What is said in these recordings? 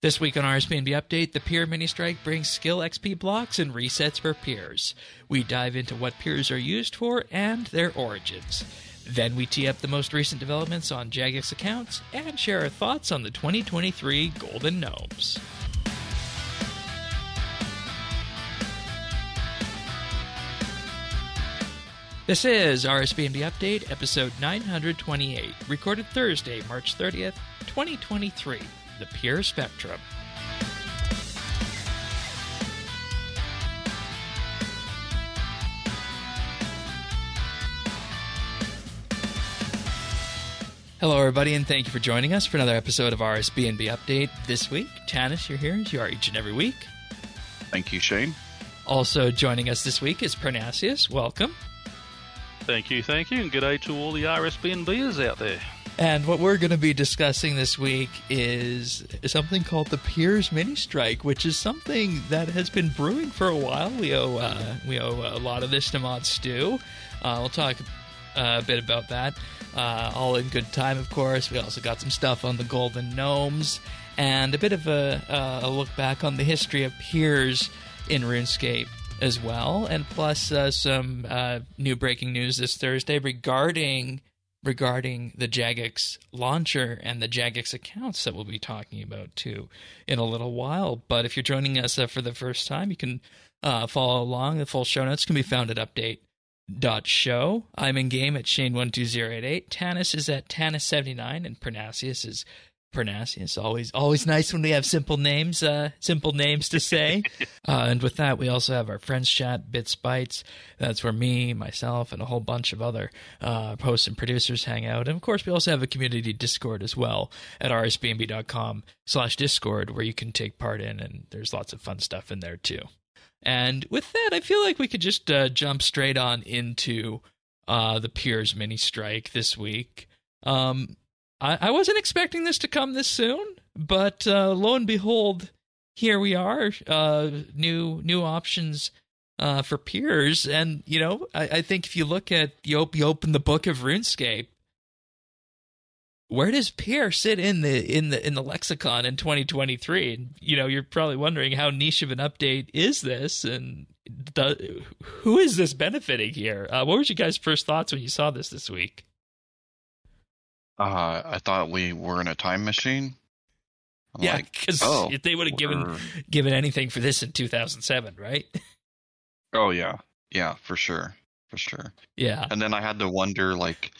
This week on RSBANDB Update, the Pure Mini Strike brings skill XP blocks and resets for pures. We dive into what pures are used for and their origins. Then we tee up the most recent developments on Jagex accounts and share our thoughts on the 2023 Golden Gnomes. This is RSBANDB Update, episode 928, recorded Thursday, March 30th, 2023 the Pure Spectrum. Hello, everybody, and thank you for joining us for another episode of RSBANDB Update. This week, Tanis, you're here as you are each and every week. Thank you, Shane. Also joining us this week is Parnassius. Welcome. Thank you, thank you, and good day to all the RSBANDBers out there. And what we're going to be discussing this week is something called the Pures Mini Strike, which is something that has been brewing for a while. We owe uh, we owe a lot of this to Mod Stew. Uh, we'll talk uh, a bit about that. Uh, all in good time, of course. We also got some stuff on the Golden Gnomes and a bit of a, uh, a look back on the history of Pures in RuneScape as well, and plus uh, some new breaking news this Thursday regarding regarding the Jagex launcher and the Jagex accounts that we'll be talking about too in a little while. But if you're joining us uh, for the first time, you can uh, follow along. The full show notes can be found at update.show. I'm in game at Shane12088. Tanis is at Tanis79, and Parnassius is Parnassius. Always, always nice when we have simple names, uh, simple names to say. uh, and with that, we also have our friends chat, BitsBytes. That's where me, myself, and a whole bunch of other uh, hosts and producers hang out. And of course, we also have a community Discord as well at rsbandb.com slash Discord, where you can take part in, and there's lots of fun stuff in there too. And with that, I feel like we could just uh, jump straight on into uh, the Pures mini strike this week. Um, I, I wasn't expecting this to come this soon, but uh, lo and behold, here we are. Uh, new new options uh, for pures, and you know, I, I think if you look at you, op- you open the book of RuneScape, where does pure sit in the in the in the lexicon in 2023? And, you know, you're probably wondering how niche of an update is this, and the, who is this benefiting here? Uh, what was your guys' first thoughts when you saw this this week? Uh, I thought we were in a time machine. I'm yeah, because like, oh, they would have given given anything for this in 2007, right? Oh yeah, yeah, for sure, for sure. Yeah. And then I had to wonder, like,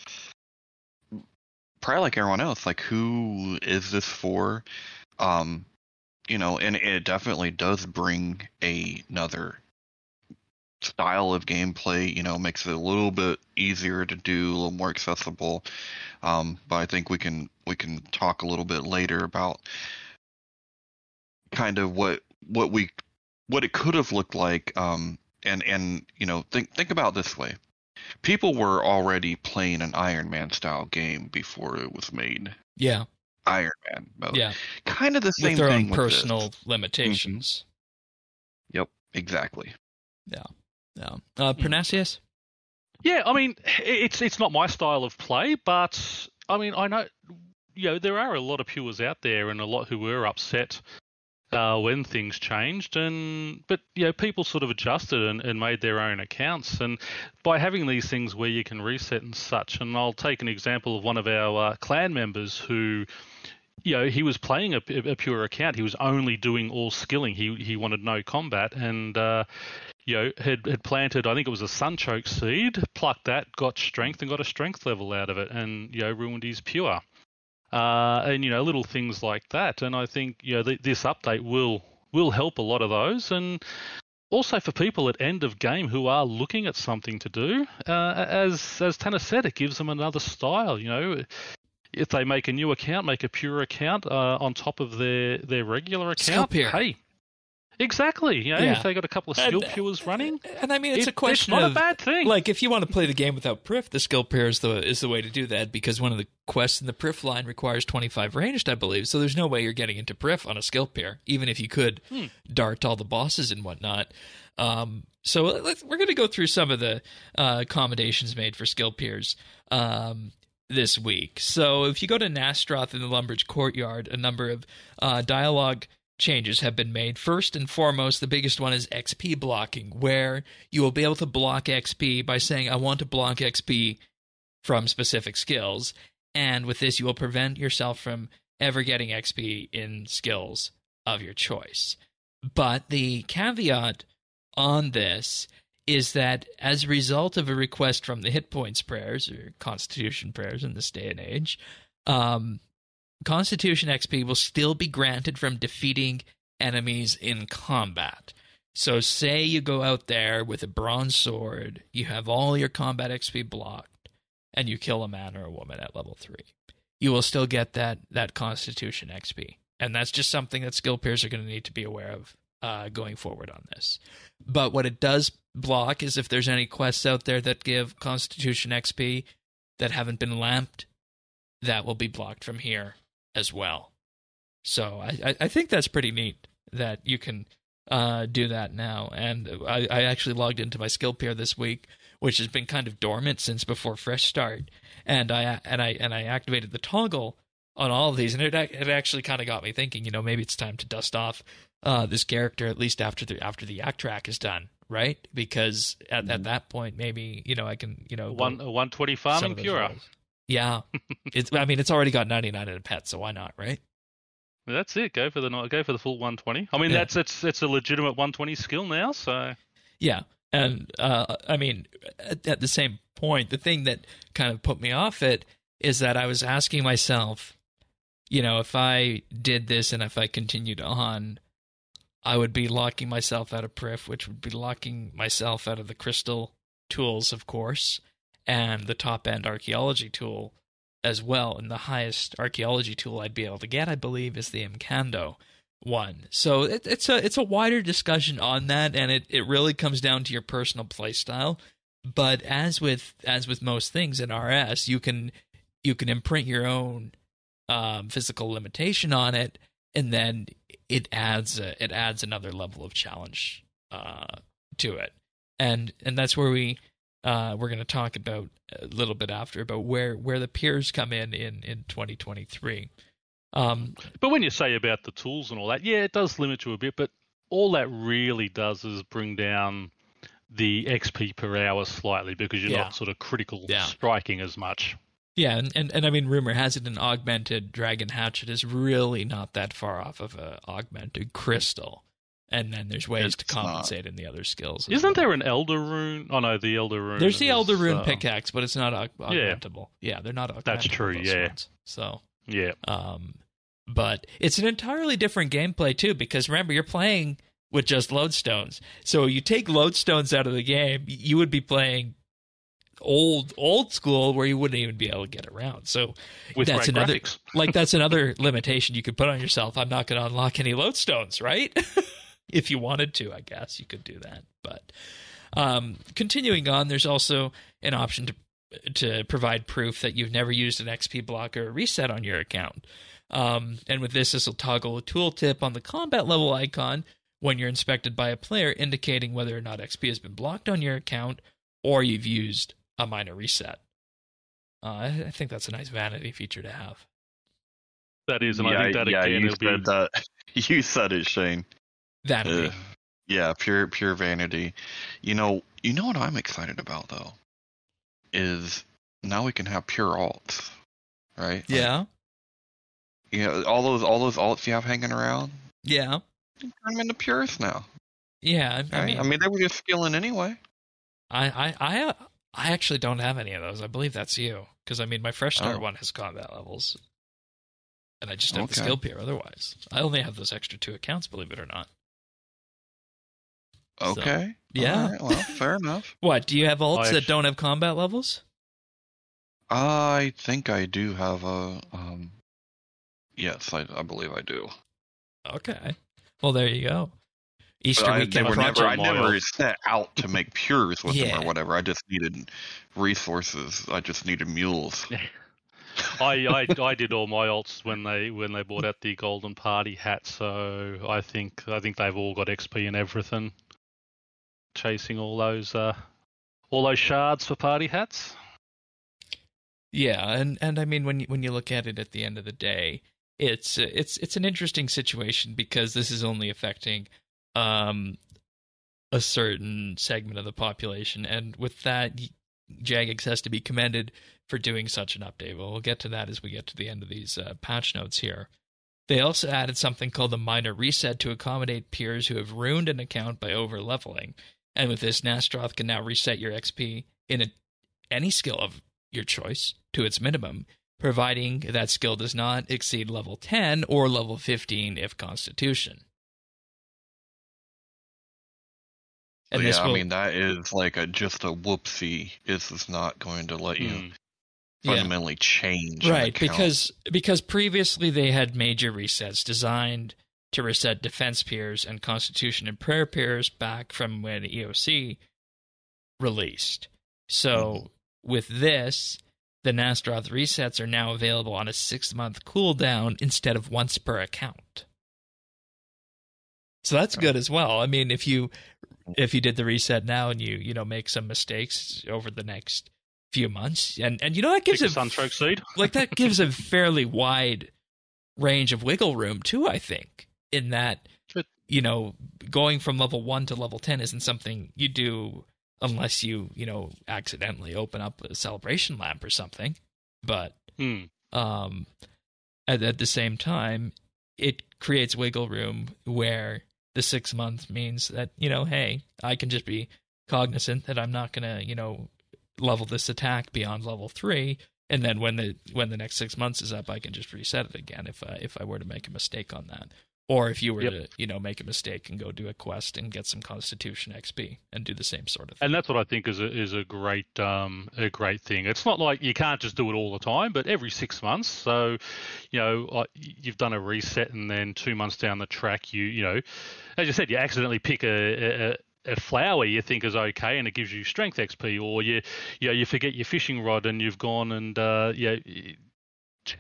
probably like everyone else, like, who is this for? Um, you know, and it definitely does bring a, another style of gameplay. You know, makes it a little bit easier to do, a little more accessible. Um, but I think we can we can talk a little bit later about kind of what what we what it could have looked like. Um, and and you know think think about this way. People were already playing an Iron Man style game before it was made. Yeah. Iron Man mode. Yeah. Kind of the same with their thing own personal limitations. Mm-hmm. Yep, exactly. Yeah. Yeah. Uh, Parnassius? Yeah, I mean, it's it's not my style of play, but I mean, I know, you know, there are a lot of pures out there and a lot who were upset uh, when things changed, and but you know, people sort of adjusted and, and made their own accounts, and by having these things where you can reset and such, and I'll take an example of one of our uh, clan members who you know, he was playing a, a, pure account. He was only doing all skilling. He he wanted no combat, and uh, you know, had, had planted, I think it was a sunchoke seed, plucked that, got strength, and got a strength level out of it, and, you know, ruined his pure. Uh, and, you know, little things like that. And I think, you know, th- this update will will help a lot of those. And also for people at end of game who are looking at something to do, uh, as as Tanner said, it gives them another style. You know, if they make a new account, make a pure account uh, on top of their their regular account, hey, Exactly. You know, yeah. if they got a couple of skill and, pures running, and I mean, it's it, a question. It's not of, a bad thing. Like, if you want to play the game without Prif, the skill pure is the is the way to do that because one of the quests in the Prif line requires twenty five ranged, I believe. So there's no way you're getting into Prif on a skill pure, even if you could hmm. dart all the bosses and whatnot. Um, so we're going to go through some of the uh, accommodations made for skill pures. Um, this week. So if you go to Nastroth in the Lumbridge Courtyard, a number of uh, dialogue changes have been made. First and foremost, the biggest one is XP blocking, where you will be able to block XP by saying, I want to block XP from specific skills. And with this, you will prevent yourself from ever getting XP in skills of your choice. But the caveat on this is that as a result of a request from the hit points prayers or constitution prayers in this day and age, um, constitution XP will still be granted from defeating enemies in combat. So, say you go out there with a bronze sword, you have all your combat XP blocked, and you kill a man or a woman at level three. You will still get that that Constitution XP, and that's just something that skill pures are going to need to be aware of uh, going forward on this. But what it does block is if there's any quests out there that give Constitution XP that haven't been lamped, that will be blocked from here as well. So I, I think that's pretty neat that you can uh, do that now. And I, I actually logged into my skill pure this week, which has been kind of dormant since before fresh start, and I and I and I activated the toggle on all of these, and it it actually kind of got me thinking. You know, maybe it's time to dust off uh, this character at least after the after the act track is done, right? Because at, mm-hmm. at that point, maybe you know I can you know one one twenty farming Pura. Yeah, it's. I mean, it's already got ninety nine in a pet, so why not, right? That's it. Go for the go for the full 120. I mean, yeah. that's it's it's a legitimate 120 skill now. So yeah, and uh, I mean, at, at, the same point, the thing that kind of put me off it is that I was asking myself, you know, if I did this and if I continued on, I would be locking myself out of Prif, which would be locking myself out of the crystal tools, of course, and the top end archaeology tool as well. And the highest archaeology tool I'd be able to get, I believe, is the Imcando one. So it, it's a it's a wider discussion on that, and it, it really comes down to your personal playstyle. But as with as with most things in RS, you can you can imprint your own um, physical limitation on it, and then it adds a, it adds another level of challenge uh, to it, and and that's where we uh, we're going to talk about a little bit after about where where the pures come in in in 2023. Um, but when you say about the tools and all that, yeah, it does limit you a bit, but all that really does is bring down the XP per hour slightly because you're yeah. not sort of critical yeah. striking as much. Yeah, and, and, and I mean, rumor has it an augmented dragon hatchet is really not that far off of a augmented crystal and then there's ways it's to compensate not. in the other skills. Isn't well. there an elder rune? Oh no, the elder rune. There's the elder rune um, pickaxe, but it's not aug- augmentable. Yeah. yeah, they're not augmentable. That's true. Yeah. Ones. So yeah. Um, but it's an entirely different gameplay too, because remember you're playing with just lodestones. So you take lodestones out of the game, you would be playing old old school where you wouldn't even be able to get around. So With that's another graphics. like that's another limitation you could put on yourself. I'm not going to unlock any lodestones, right? if you wanted to, I guess you could do that. But um, continuing on, there's also an option to to provide proof that you've never used an XP block or reset on your account. Um, and with this, this will toggle a tooltip on the combat level icon when you're inspected by a player, indicating whether or not XP has been blocked on your account or you've used a minor reset. Uh, I, I, think that's a nice vanity feature to have. That is, and yeah, I think that yeah, again you said be... that. You said it, Shane. Vanity. Uh, yeah, pure pure vanity. You know, you know what I'm excited about though is now we can have pure alts, right? Yeah. Like, you know, all those all those alts you have hanging around. Yeah. turn them into pures now. Yeah, I, right? mean, I mean, they were just skilling anyway. I I I I actually don't have any of those. I believe that's you because I mean my fresh start oh. one has combat levels, and I just have okay. the skill pure. Otherwise, I only have those extra two accounts. Believe it or not. Okay. So, yeah. Right, well, fair enough. What do you have alts that don't have combat levels? I think I do have a. Um, yes, I, I believe I do. Okay. Well, there you go. Easter I, weekend were never, I never set out to make pures with yeah. them or whatever. I just needed resources. I just needed mules. I, I I did all my alts when they when they brought out the golden party hat, so I think I think they've all got XP and everything. Chasing all those uh all those shards for party hats. Yeah, and and I mean when you, when you look at it at the end of the day, it's it's it's an interesting situation because this is only affecting um a certain segment of the population, and with that, Jagex has to be commended for doing such an update. Well, we'll get to that as we get to the end of these uh, patch notes here. They also added something called the minor reset to accommodate pures who have ruined an account by over leveling. And with this, Nastroth can now reset your XP in a, any skill of your choice to its minimum, providing that skill does not exceed level 10 or level 15 if Constitution. And yeah, will... I mean that is like a just a whoopsie. This is not going to let you mm. fundamentally yeah. change, right? Because because previously they had major resets designed to reset defense pures and Constitution and Prayer pures back from when EOC released. So mm-hmm. with this, the Nastroth resets are now available on a six month cooldown instead of once per account. So that's good as well. I mean, if you if you did the reset now and you you know make some mistakes over the next few months, and and you know that gives a sunstroke seed like that gives a fairly wide range of wiggle room too. I think in that you know going from level one to level ten isn't something you do unless you you know accidentally open up a celebration lamp or something but hmm. um at, at the same time it creates wiggle room where the six months means that you know hey i can just be cognizant that i'm not gonna you know level this attack beyond level three. And then when the when the next six months is up i can just reset it again if i if i were to make a mistake on that or if you were yep. to you know make a mistake and go do a quest and get some constitution xp and do the same sort of thing. And that's what i think is a, is a great um, a great thing. It's not like you can't just do it all the time but every six months. So you know you've done a reset and then two months down the track you you know as you said you accidentally pick a, a a flower you think is okay and it gives you strength XP, or you you know, you forget your fishing rod and you've gone and uh, you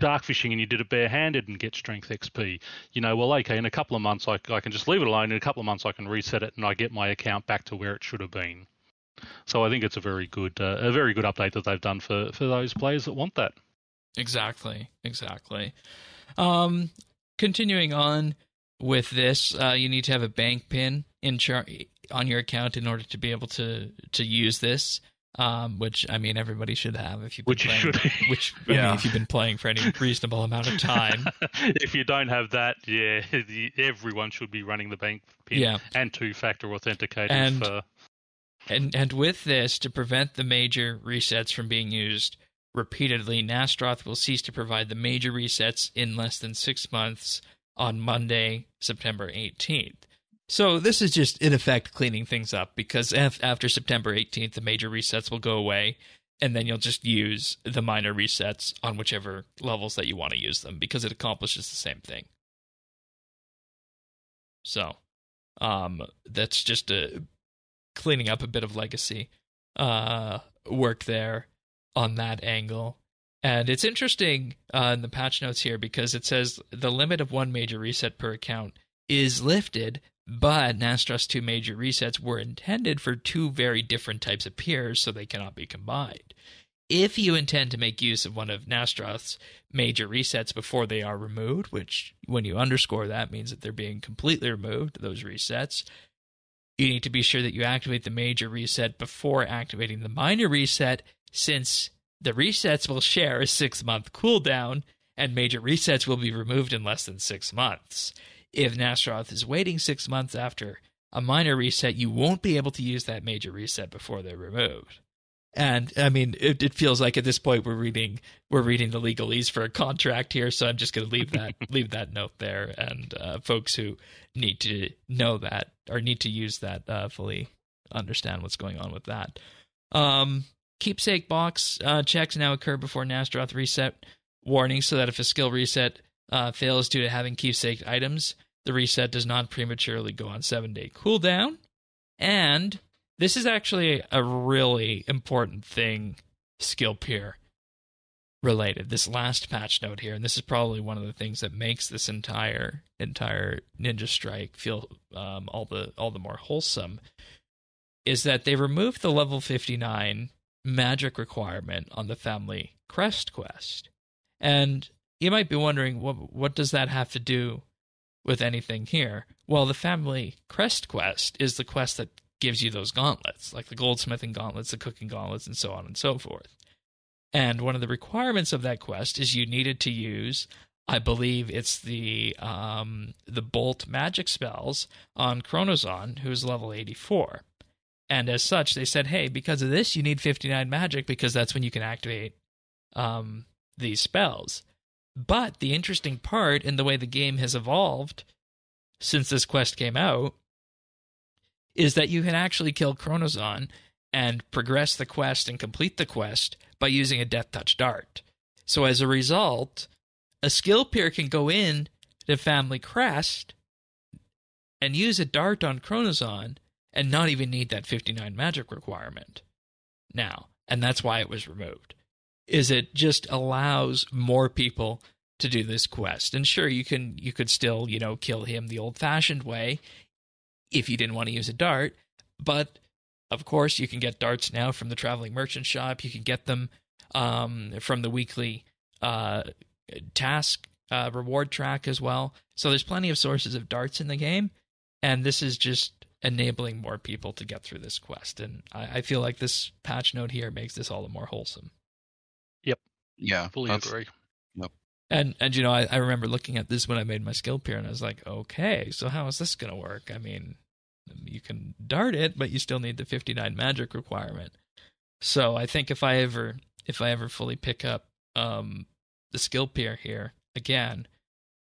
shark fishing and you did it barehanded and get strength XP. You know, well, okay, in a couple of months I, I can just leave it alone. In a couple of months I can reset it and I get my account back to where it should have been. So I think it's a very good uh, a very good update that they've done for for those players that want that. Exactly, exactly. Um, continuing on with this, uh, you need to have a bank pin in char- on your account in order to be able to to use this um, which I mean everybody should have if you've been which playing, should which I yeah. mean, if you've been playing for any reasonable amount of time. if you don't have that, yeah, everyone should be running the bank pin yeah. and two-factor authenticator and, for. And and with this, to prevent the major resets from being used repeatedly, Nastroth will cease to provide the major resets in less than six months on Monday, September 18th. So this is just in effect cleaning things up because after September 18th, the major resets will go away, and then you'll just use the minor resets on whichever levels that you want to use them because it accomplishes the same thing. So, um, that's just a cleaning up a bit of legacy uh, work there on that angle. And it's interesting uh, in the patch notes here because it says the limit of one major reset per account is lifted but Nastroth's two major resets were intended for two very different types of pures, so they cannot be combined. If you intend to make use of one of Nastroth's major resets before they are removed, which when you underscore that means that they're being completely removed, those resets, you need to be sure that you activate the major reset before activating the minor reset, since the resets will share a six month cooldown, and major resets will be removed in less than six months if Nastroth is waiting six months after a minor reset, you won't be able to use that major reset before they're removed. And I mean, it, it, feels like at this point we're reading we're reading the legalese for a contract here, so I'm just going to leave that leave that note there. And uh, folks who need to know that or need to use that uh, fully understand what's going on with that. Um, keepsake box uh, checks now occur before Nastroth reset warning, so that if a skill reset uh, fails due to having keepsake items, the reset does not prematurely go on seven day cooldown. And this is actually a really important thing, skill pure related. This last patch note here, and this is probably one of the things that makes this entire entire Ninja Strike feel um, all the all the more wholesome, is that they removed the level fifty nine magic requirement on the family crest quest. And you might be wondering, what, what does that have to do with anything here? Well, the family crest quest is the quest that gives you those gauntlets, like the goldsmithing gauntlets, the cooking gauntlets, and so on and so forth. And one of the requirements of that quest is you needed to use, I believe it's the um, the bolt magic spells on Chronozon, who's level 84. And as such, they said, hey, because of this, you need 59 magic because that's when you can activate um, these spells. But the interesting part in the way the game has evolved since this quest came out is that you can actually kill Chronozon and progress the quest and complete the quest by using a Death Touch dart. So as a result, a skill pure can go in to Family Crest and use a dart on Chronozon and not even need that 59 magic requirement now. And that's why it was removed. Is it just allows more people to do this quest. And sure you can you could still, you know, kill him the old-fashioned way if you didn't want to use a dart, but of course you can get darts now from the traveling merchant shop. You can get them um, from the weekly uh, task uh, reward track as well. So there's plenty of sources of darts in the game, and this is just enabling more people to get through this quest. And I, I feel like this patch note here makes this all the more wholesome. Yep. Yeah, Fully that's- agree. And and you know, I, I remember looking at this when I made my skill pure, and I was like, okay, so how is this going to work? I mean, you can dart it, but you still need the 59 magic requirement. So I think if I ever if I ever fully pick up um, the skill pure here again,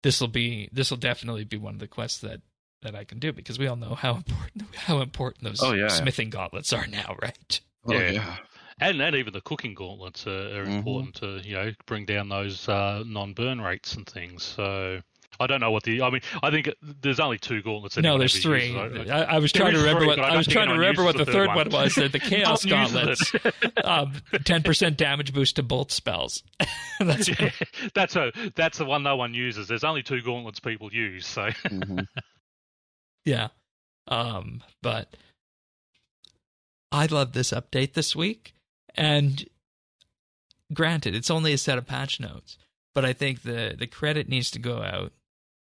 this will be this will definitely be one of the quests that that I can do because we all know how important how important those Oh, yeah. smithing gauntlets are now, right? Oh, Yeah. yeah. And and even the cooking gauntlets are, are Mhm. important to you know bring down those uh, non-burn rates and things. So I don't know what the I mean I think there's only two gauntlets. No, there's three. uses. I, I was trying to remember three, what I I was trying to remember what the the third third one one. was. The, the chaos No one uses gauntlets. um, 10% damage boost to bolt spells. That's Yeah, that's a that's the one no one uses. There's only two gauntlets people use. So Mhm. yeah. Um, but I love this update this week. And granted, it's only a set of patch notes, but I think the, the credit needs to go out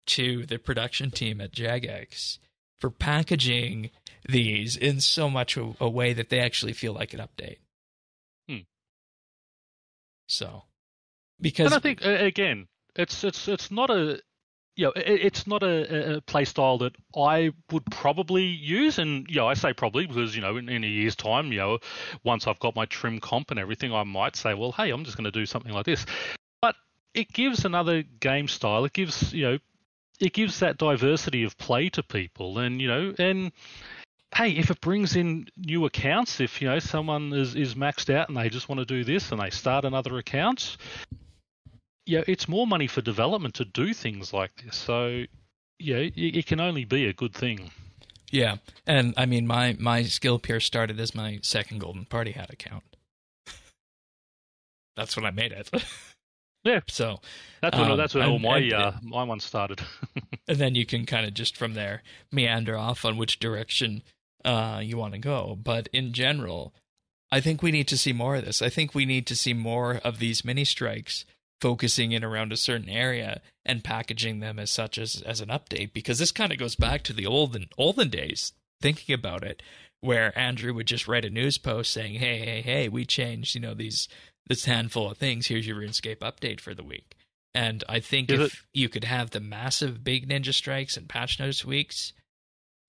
to the production team at Jagex for packaging these in so much a, a way that they actually feel like an update. Hmm. So, because and I think again, it's it's it's not a you know it, it's not a, a play style that I would probably use, and you know I say probably because you know in, in a year's time, you know, once I've got my trim comp and everything, I might say, well, hey, I'm just going to do something like this. But it gives another game style. It gives you know it gives that diversity of play to people, and you know and. Hey, if it brings in new accounts, if you know someone is, is maxed out and they just want to do this and they start another account, yeah, it's more money for development to do things like this. So, yeah, it, it can only be a good thing. Yeah, and I mean, my my skill pure started as my second golden party hat account. That's when I made it. Yeah. So, That's when Um, that's when all my and- uh, my one started. and then you can kind of just from there meander off on which direction uh, you want to go. But in general, I think we need to see more of this. I think we need to see more of these mini strikes focusing in around a certain area and packaging them as such as as an update because this kind of goes back to the olden olden days thinking about it where Andrew would just write a news post saying hey hey hey we changed you know these this handful of things. Here's your RuneScape update for the week. And I think Is if you could have the massive big ninja strikes and patch notes weeks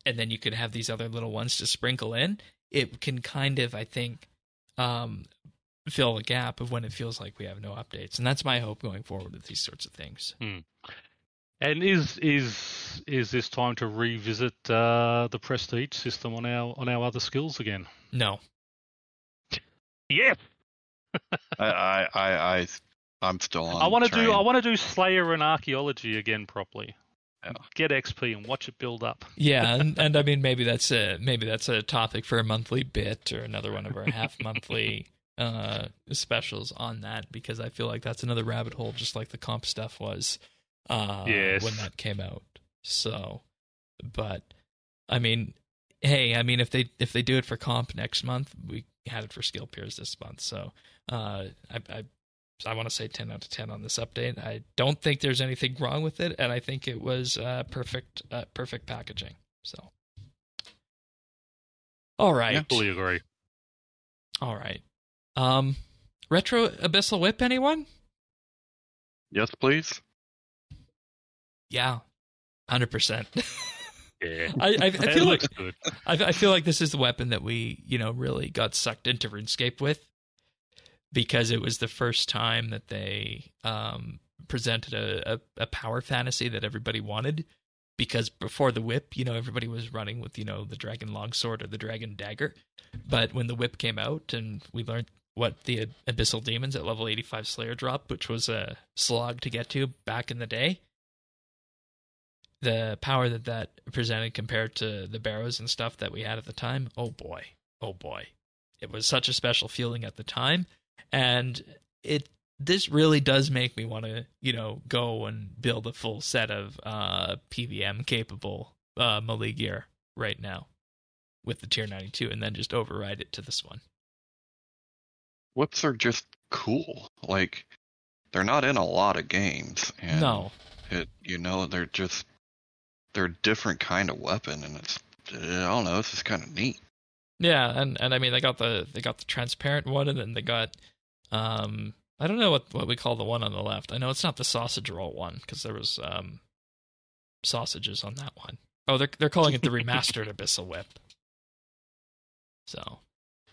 and then you could have these other little ones to sprinkle in it can kind of I think um fill a gap of when it feels like we have no updates and that's my hope going forward with these sorts of things and is is is this time to revisit uh, the prestige system on our on our other skills again? no Yeah, I, I, I, I, I'm still on. I want to do I want to do Slayer and archaeology again properly. Yeah. Get XP and watch it build up. yeah and, and i mean maybe that's a maybe that's a topic for a monthly bit or another one of our half monthly uh specials on that because i feel like that's another rabbit hole just like the comp stuff was uh Yes. when that came out so but i mean hey i mean if they if they do it for comp next month we had it for skill pures this month. So uh, I, I I want to say 10 out of 10 on this update. I don't think there's anything wrong with it, and I think it was uh, perfect uh, perfect packaging. So, all right, Yeah, fully agree. all right. Um, retro abyssal whip, anyone? Yes, please. Yeah, hundred percent. Yeah. I, I, I feel like. I, I feel like this is the weapon that we, you know, really got sucked into RuneScape with because it was the first time that they um, presented a, a, a power fantasy that everybody wanted. Because before the whip, you know, everybody was running with, you know, the dragon longsword or the dragon dagger. But when the whip came out and we learned what the abyssal demons at level 85 Slayer drop, which was a slog to get to back in the day, the power that that presented compared to the barrows and stuff that we had at the time oh boy oh boy. It was such a special feeling at the time and it this really does make me want to you know go and build a full set of uh pvm capable uh melee gear right now with the tier 92 and then just override it to this one Whips are just cool. Like they're not in a lot of games. And no. It you know they're just they're a different kind of weapon, and it's I don't know. It's just kind of neat. Yeah, and and I mean they got the they got the transparent one, and then they got um I don't know what what we call the one on the left. I know it's not the sausage roll one because there was um sausages on that one. Oh, they're they're calling it the remastered abyssal whip. So,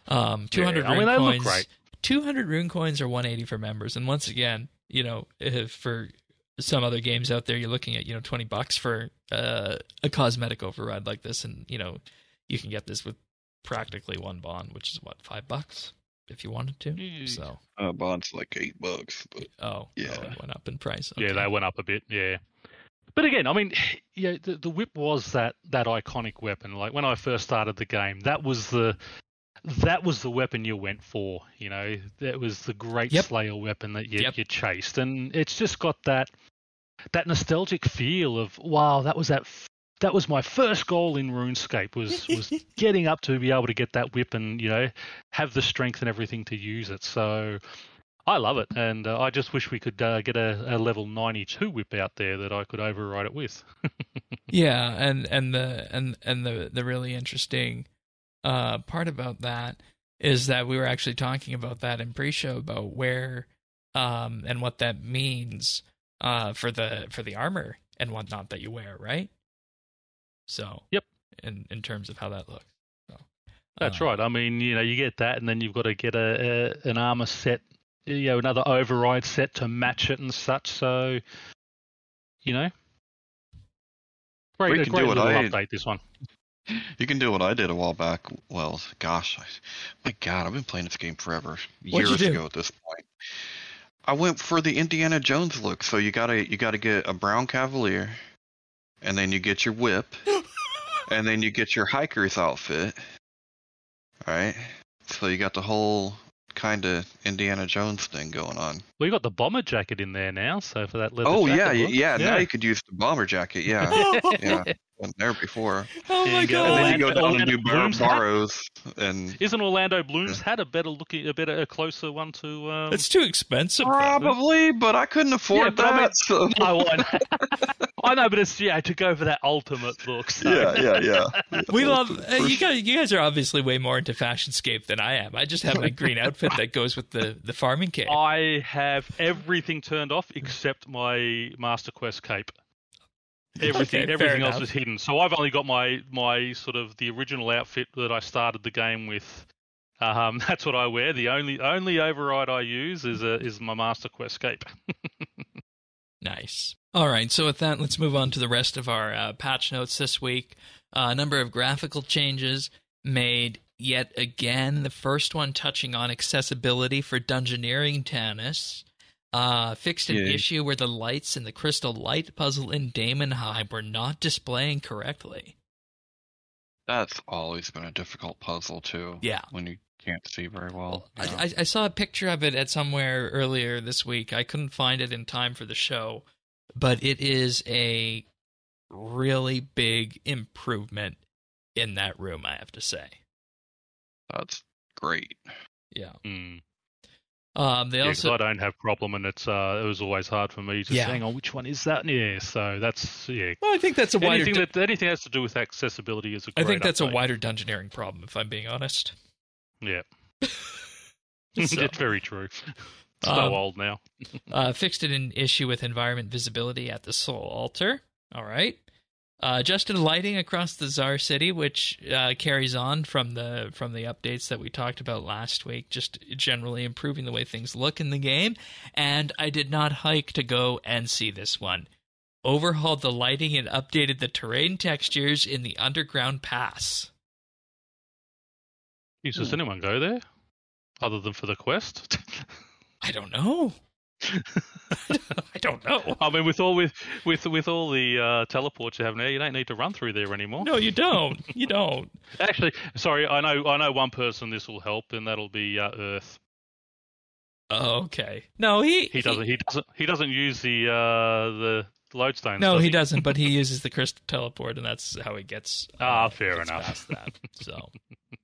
um, 200 yeah, I mean, coins. Right. 200 rune coins or 180 for members. And once again, you know, for some other games out there, you're looking at, you know, 20 bucks for uh, a cosmetic override like this. And, you know, you can get this with practically one bond, which is what, five bucks? if you wanted to. So uh, bond's like eight bucks. But oh, oh yeah, oh, went up in price. Okay. Yeah, they went up a bit. Yeah, but again, I mean, yeah, the, the whip was that that iconic weapon. Like when I first started the game, that was the that was the weapon you went for. You know, that was the great Yep. Slayer weapon that you Yep. you chased, and it's just got that that nostalgic feel of wow, that was that. f- That was my first goal in RuneScape was was getting up to be able to get that whip and you know have the strength and everything to use it. So I love it, and uh, I just wish we could uh, get a, a level 92 whip out there that I could override it with. Yeah, and and the and and the the really interesting uh part about that is that we were actually talking about that in pre-show about where um and what that means uh for the for the armor and whatnot that you wear, right? So Yep. in in terms of how that looks. So That's uh, right. I mean, you know, you get that, and then you've got to get a, a an armor set, you know, another override set to match it and such. So, you know, great, We can great do what little I- update. This one. You can do what I did a while back. Well, gosh, I, my God, I've been playing this game forever, What'd you years ago at this point. I went for the Indiana Jones look. So you gotta you gotta get a brown cavalier, and then you get your whip, and then you get your hiker's outfit. Right. So you got the whole kind of Indiana Jones thing going on. Well, you got the bomber jacket in there now, so for that leather. Oh yeah, yeah, yeah. Now you could use the bomber jacket. Yeah, yeah. Wasn't there before. Oh my you go. And then you god. go Orlando- down and do Bloom's borrows and Isn't Orlando Bloom's had a better looking, a better, a closer one to? Um... It's too expensive. though. Probably, but I couldn't afford but I mean- that. so. I know. I know, but it's yeah to go for that ultimate look. So. yeah, yeah, yeah. We love uh, you guys. You guys are obviously way more into fashionscape than I am. I just have my green outfit that goes with the the farming cape. I have everything turned off except my Master Quest cape. Everything, Okay, everything else enough. is hidden. So I've only got my my sort of the original outfit that I started the game with. Um, that's what I wear. The only only override I use is a, is my Master Quest cape. Nice. All right. So with that, let's move on to the rest of our uh, patch notes this week. Uh, a number of graphical changes made yet again. The first one touching on accessibility for dungeoneering Tanis. Uh, fixed an Yay. issue where the lights in the crystal light puzzle in Daemonheim were not displaying correctly. That's always been a difficult puzzle too. Yeah. When you can't see very well. I. I, I saw a picture of it at somewhere earlier this week. I couldn't find it in time for the show, but it is a really big improvement in that room. I have to say. That's great. Yeah. Mm. Um, they Yeah, also I don't have problem, and it's uh, it was always hard for me to Yeah. hang on which one is that. Yeah, so that's yeah. well, I think that's a wider. Anything that anything has to do with accessibility is a I think that's a update. wider dungeoneering problem, if I'm being honest. Yeah, So- it's very true. It's Um, so old now. Uh, fixed an issue with environment visibility at the Soul Altar. All right. Uh, adjusted lighting across the TzHaar City, which uh, carries on from the from the updates that we talked about last week. Just generally improving the way things look in the game. And I did not hike to go and see this one. Overhauled the lighting and updated the terrain textures in the underground pass. Jeez, does anyone go there other than for the quest? I don't know. I don't know. I mean, with all with with with all the uh, teleports you have now, you don't need to run through there anymore. No, you don't. You don't. Actually, sorry, I know I know one person this will help, and that'll be uh, Earth. Oh, okay. No, he He doesn't he doesn't he doesn't use the uh, the lodestones. No, does he doesn't. But he uses the crystal teleport, and that's how he gets. uh, Ah, fair gets enough. Past that. So,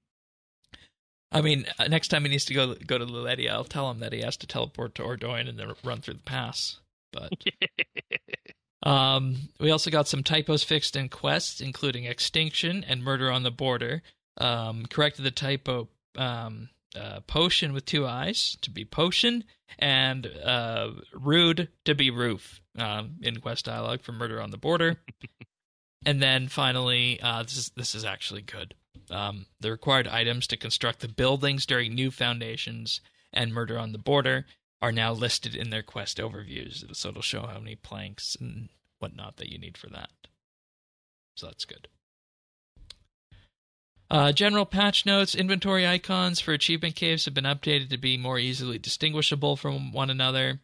I mean, uh, next time he needs to go go to Lletya, I'll tell him that he has to teleport to Ardougne and then run through the pass. But um, we also got some typos fixed in quests, including extinction and murder on the border. Um, corrected the typo um, uh, potion with two eyes to be potion, and uh, rude to be roof um, in quest dialogue for murder on the border. and then finally, uh, this is this is actually good. Um, the required items to construct the buildings during new foundations and murder on the border are now listed in their quest overviews, so it'll show how many planks and whatnot that you need for that. So that's good. Uh, general patch notes inventory icons for achievement capes have been updated to be more easily distinguishable from one another.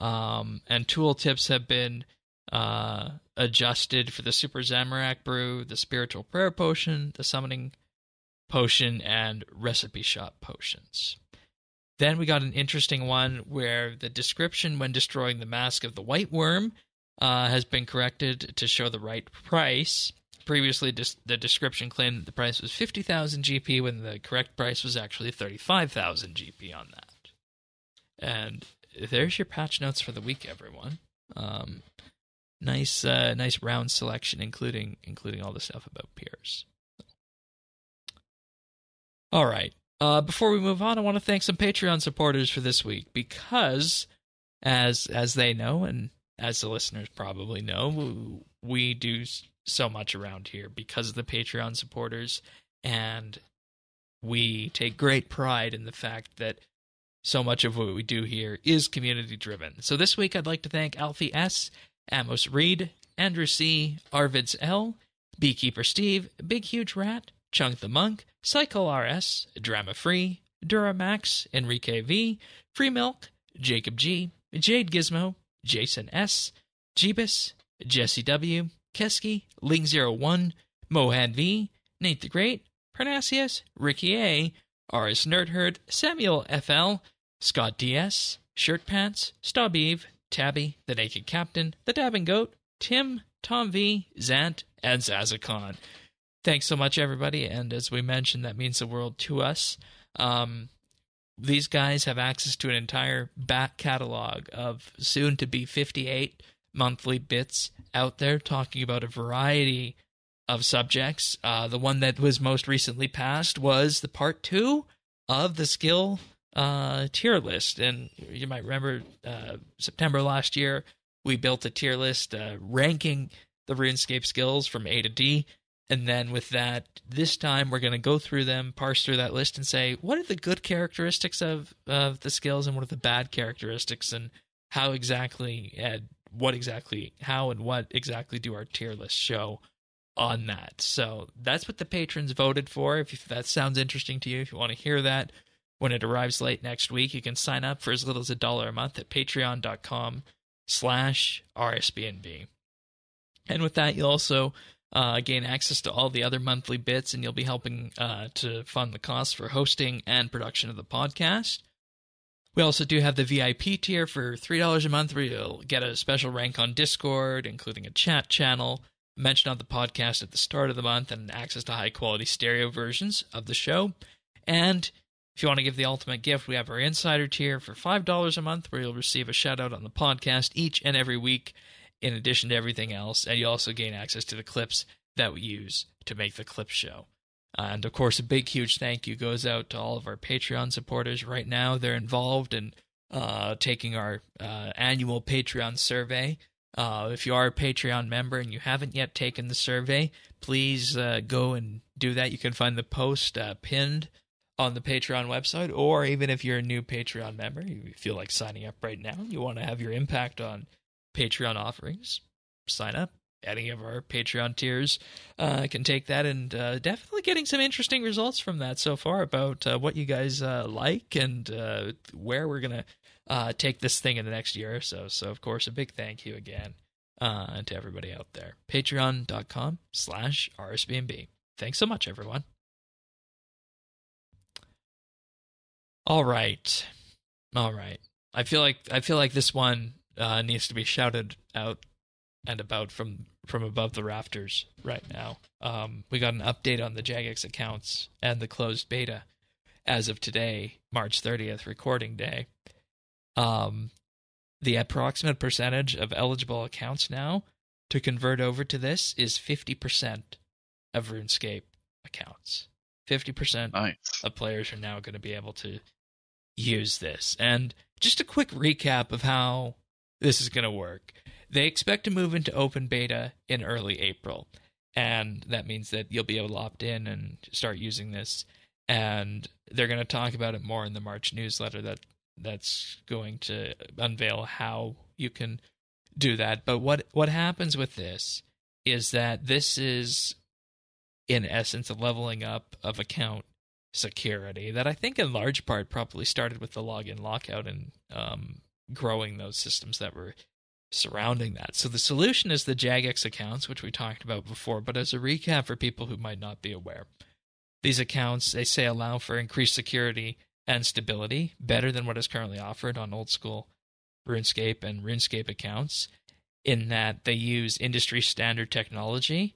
Um, and tooltips have been uh, adjusted for the Super Zamorak Brew, the Spiritual Prayer Potion, the Summoning Potion, and Recipe Shop Potions. Then we got an interesting one where the description when destroying the Mask of the White Worm uh, has been corrected to show the right price. Previously, dis- the description claimed that the price was 50,000 GP when the correct price was actually 35,000 GP on that. And there's your patch notes for the week, everyone. Um, nice, uh, nice round selection, including including all the stuff about pures. All right. Uh, before we move on, I want to thank some Patreon supporters for this week because, as as they know, and as the listeners probably know, we do so much around here because of the Patreon supporters, and we take great pride in the fact that so much of what we do here is community driven. So this week, I'd like to thank Alfie S, Amos Reed, Andrew C, Arvids L, Beekeeper Steve, Big Huge Rat, Chunk the Monk, Cycle RS, Drama Free, Duramax, Enrique V, Free Milk, Jacob G, Jade Gizmo, Jason S, Jeebus, Jesse W, Keski, Ling01, Mohan V, Nate the Great, Parnassius, Ricky A, RS Nerdherd, Samuel FL, Scott DS, Shirt Pants, Stub Eve, Tabby, The Naked Captain, The Dabbing Goat, Tim, Tom V, Zant, and Zazakon. Thanks so much, everybody. And as we mentioned, that means the world to us. Um, these guys have access to an entire back catalog of soon to be 58 monthly bits out there talking about a variety of subjects. Uh, the one that was most recently passed was the part two of the skill uh, tier list. And you might remember uh, September last year, we built a tier list uh, ranking the RuneScape skills from A to D. And then with that, this time we're going to go through them, parse through that list, and say what are the good characteristics of of the skills and what are the bad characteristics, and how exactly and what exactly, how and what exactly do our tier list show on that. So that's what the patrons voted for. If that sounds interesting to you, if you want to hear that when it arrives late next week, you can sign up for as little as a dollar a month at patreon.com slash rsbandb. And with that, you'll also uh, gain access to all the other monthly bits, and you'll be helping uh, to fund the costs for hosting and production of the podcast. We also do have the VIP tier for $3 a month, where you'll get a special rank on Discord, including a chat channel, mention on the podcast at the start of the month, and access to high quality stereo versions of the show. And If you want to give the ultimate gift, we have our insider tier for $5 a month where you'll receive a shout out on the podcast each and every week in addition to everything else. And you also gain access to the clips that we use to make the clip show. And of course, a big, huge thank you goes out to all of our Patreon supporters. Right now, they're involved in uh, taking our uh, annual Patreon survey. Uh, if you are a Patreon member and you haven't yet taken the survey, please uh, go and do that. You can find the post uh, pinned on the Patreon website, or even if you're a new Patreon member, you feel like signing up right now, you want to have your impact on Patreon offerings, sign up. Any of our Patreon tiers uh, can take that, and uh, definitely getting some interesting results from that so far about uh, what you guys uh, like and uh, where we're gonna uh, take this thing in the next year or so. So, of course, a big thank you again to everybody out there. Patreon.com slash RSBANDB. Thanks so much, everyone. All right, all right. I feel like I feel like this one uh, needs to be shouted out and about from from above the rafters right now. Um, we got an update on the Jagex accounts and the closed beta as of today, March 30th, recording day. Um, the approximate percentage of eligible accounts now to convert over to this is 50% of RuneScape accounts. 50% Nice. of players are now going to be able to use this. And just a quick recap of how this is going to work. They expect to move into open beta in early April. And that means that you'll be able to opt in and start using this. And they're going to talk about it more in the March newsletter that that's going to unveil how you can do that. But what what happens with this is that this is in essence a leveling up of account security that I think in large part probably started with the login lockout and um, growing those systems that were surrounding that. So the solution is the Jagex accounts, which we talked about before. But as a recap for people who might not be aware, these accounts they say allow for increased security and stability, better than what is currently offered on old school RuneScape and RuneScape accounts, in that they use industry standard technology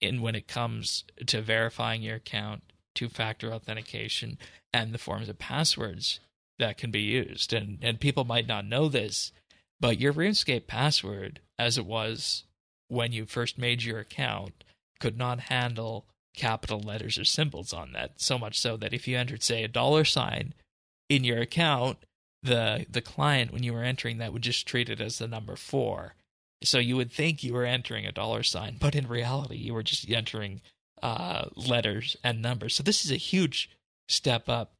in when it comes to verifying your account, two factor authentication, and the forms of passwords that can be used. And and people might not know this, but your RuneScape password, as it was when you first made your account, could not handle capital letters or symbols on that. So much so that if you entered, say, a dollar sign in your account, the the client when you were entering that would just treat it as the number four. So you would think you were entering a dollar sign, but in reality you were just entering uh, letters and numbers. So this is a huge step up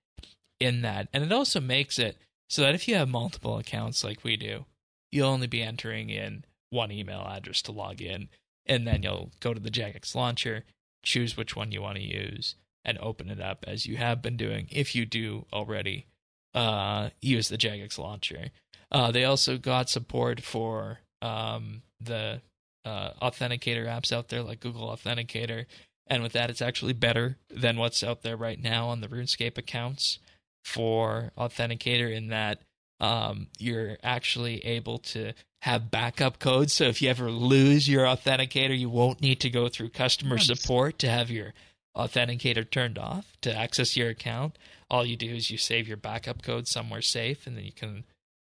in that. And it also makes it so that if you have multiple accounts like we do, you'll only be entering in one email address to log in. And then you'll go to the Jagex launcher, choose which one you want to use, and open it up as you have been doing if you do already uh, use the Jagex launcher. Uh, they also got support for um, the uh, authenticator apps out there like Google Authenticator. And with that, it's actually better than what's out there right now on the RuneScape accounts for Authenticator in that um, you're actually able to have backup codes. So if you ever lose your authenticator, you won't need to go through customer Nice. support to have your authenticator turned off to access your account. All you do is you save your backup code somewhere safe, and then you can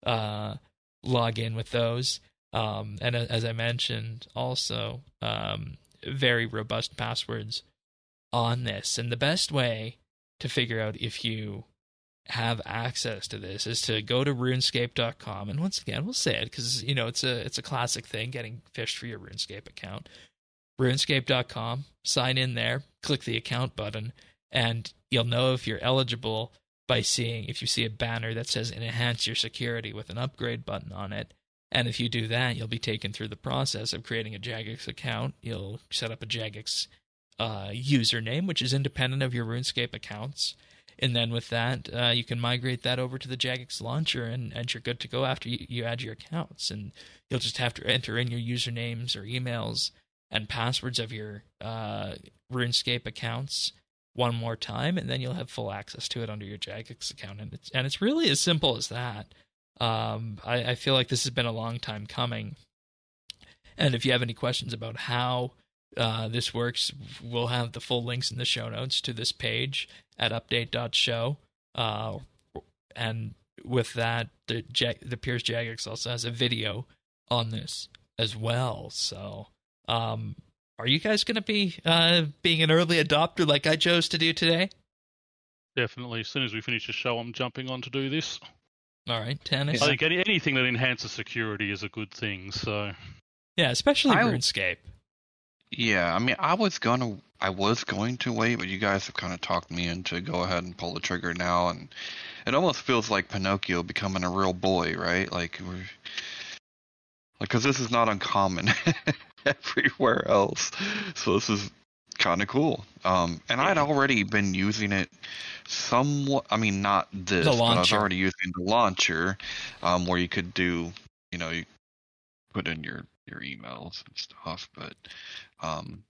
uh, log in with those. Um, and as I mentioned, also um, very robust passwords on this. And the best way to figure out if you have access to this is to go to runescape.com and once again we'll say it because you know it's a it's a classic thing getting phished for your runescape account. runescape.com sign in there click the account button and you'll know if you're eligible by seeing if you see a banner that says enhance your security with an upgrade button on it. And if you do that you'll be taken through the process of creating a jagex account. You'll set up a jagex uh, username which is independent of your runescape accounts and then with that, uh, you can migrate that over to the Jagex launcher, and, and you're good to go after you, you add your accounts. And you'll just have to enter in your usernames or emails and passwords of your uh, RuneScape accounts one more time, and then you'll have full access to it under your Jagex account. And it's and it's really as simple as that. Um, I, I feel like this has been a long time coming. And if you have any questions about how uh, this works, we'll have the full links in the show notes to this page at update.show. Uh, and with that, the Jag- the Piers Jagex also has a video on this as well. So, um, are you guys going to be uh, being an early adopter like I chose to do today? Definitely. As soon as we finish the show, I'm jumping on to do this. All right, Tanis. I think any, anything that enhances security is a good thing. So Yeah, especially I- RuneScape. Yeah, I mean, I was gonna, I was going to wait, but you guys have kind of talked me into go ahead and pull the trigger now, and it almost feels like Pinocchio becoming a real boy, right? Like we're, like, cause this is not uncommon everywhere else, so this is kind of cool. Um, and I'd already been using it somewhat. I mean, not this, The but I was already using the launcher, um, where you could do, you know, you put in your your emails and stuff, but um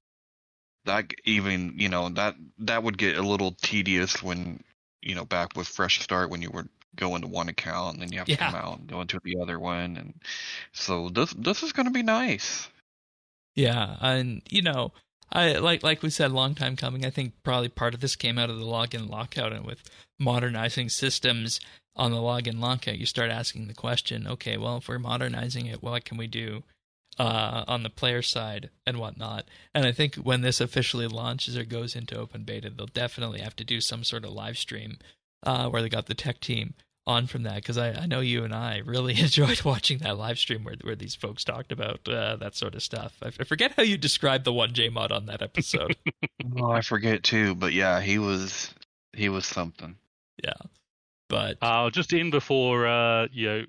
that even you know that that would get a little tedious when you know back with fresh start when you were going to one account and then you have to Yeah. come out and go into the other one and so this this is going to be nice Yeah, and you know, I like like we said, long time coming. I think probably part of this came out of the login lockout, and with modernizing systems on the login lockout, you start asking the question, okay, well, if we're modernizing it, what can we do uh, on the player side and whatnot? And I think when this officially launches or goes into open beta, they'll definitely have to do some sort of live stream uh, where they got the tech team on from that because I, I know you and I really enjoyed watching that live stream where where these folks talked about uh, that sort of stuff. I, I forget how you described the one J mod on that episode. oh i forget too but yeah he was he was something yeah, but uh, just in before uh, you know.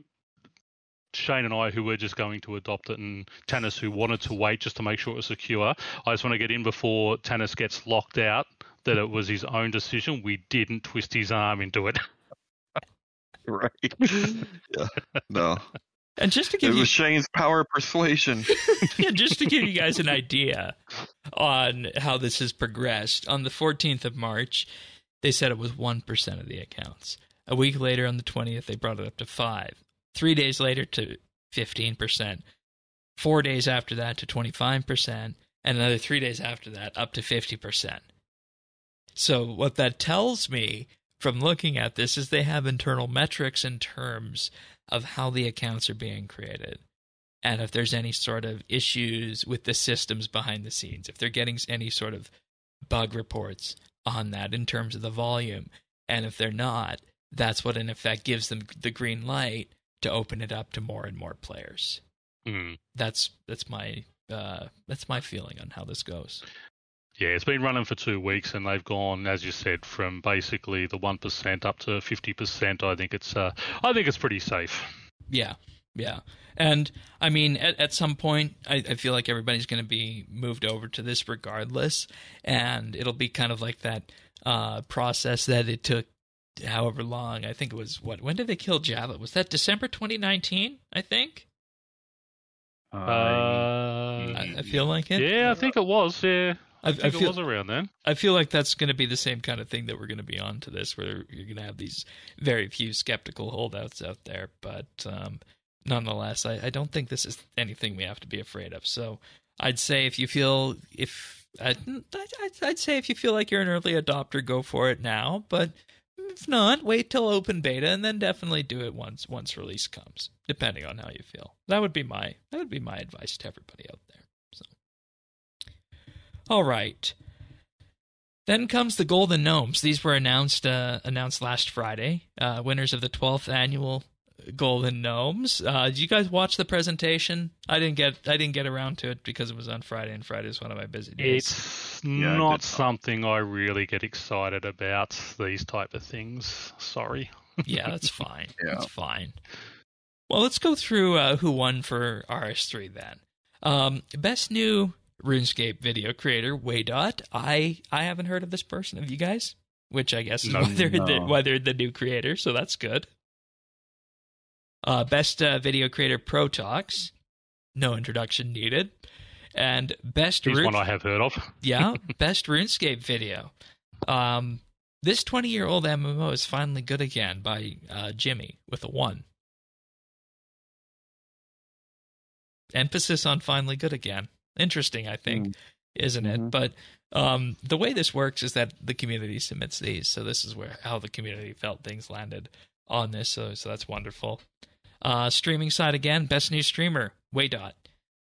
Shane and I, who were just going to adopt it, and Tanis, who wanted to wait just to make sure it was secure. I just want to get in before Tanis gets locked out that it was his own decision. We didn't twist his arm into it. right yeah no and just to it give you was shane's power of persuasion yeah, just to give you guys an idea on how this has progressed, on the 14th of March, they said it was 1% of the accounts. A week later, on the 20th, they brought it up to 5 Three days later, to 15%. Four days after that, to 25%. And another three days after that, up to 50%. So, what that tells me from looking at this is they have internal metrics in terms of how the accounts are being created and if there's any sort of issues with the systems behind the scenes, if they're getting any sort of bug reports on that in terms of the volume, and if they're not, that's what in effect gives them the green light to open it up to more and more players. Hmm. That's that's my uh, that's my feeling on how this goes. Yeah, it's been running for two weeks, and they've gone, as you said, from basically the one percent up to fifty percent. I think it's, uh, I think it's pretty safe. Yeah, yeah. And I mean, at, at some point, I, I feel like everybody's going to be moved over to this regardless. And it'll be kind of like that uh, process that it took however long. I think it was, what, when did they kill Java? Was that December 2019? I think? Uh, I, I feel like it. yeah, I think it was. Yeah, I, I I think it feel, was around then. I feel like that's going to be the same kind of thing that we're going to be on to this, where you're going to have these very few skeptical holdouts out there. But um, nonetheless, I, I don't think this is anything we have to be afraid of. So I'd say if you feel if I'd, I'd, I'd say if you feel like you're an early adopter, go for it now. But if not, wait till open beta and then definitely do it once once release comes, depending on how you feel. That would be my that would be my advice to everybody out there. So, all right. Then comes the Golden Gnomes. These were announced uh, announced last Friday. Uh, winners of the 12th annual Golden Gnomes. Uh, did you guys watch the presentation? I didn't get I didn't get around to it because it was on Friday, and Friday is one of my busy days. It's Yeah, not not. something I really get excited about. These type of things. Sorry. yeah, that's fine. Yeah. That's fine. Well, let's go through uh, who won for RS3 then. Um, best new RuneScape video creator, Waydot. I I haven't heard of this person. Have you guys? Which I guess is No. why they're the, why they're the new creator, so that's good. Uh, best uh, video creator, Pro Talks. No introduction needed. And best Here's Rune- one I have heard of. yeah, best RuneScape video. Um, this 20 year old MMO is finally good again by uh, Jimmy with a one. Emphasis on finally good again. Interesting, I think, isn't it? Mhm. But Um, the way this works is that the community submits these, so this is where how the community felt things landed on this. So, so that's wonderful. Uh, streaming side again, best new streamer, Waydot.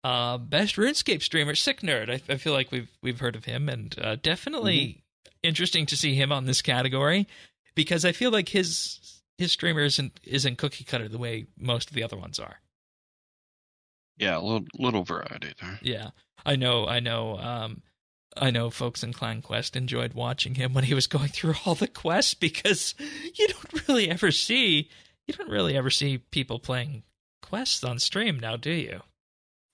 Uh, best RuneScape streamer, SickNerd. I, I, feel like we've we've heard of him, and uh, definitely mm-hmm. interesting to see him on this category because I feel like his his streamer isn't isn't cookie cutter the way most of the other ones are. Yeah, a little little variety there. Yeah, I know, I know. Um, I know folks in Clan Quest enjoyed watching him when he was going through all the quests because you don't really ever see you don't really ever see people playing quests on stream now, do you?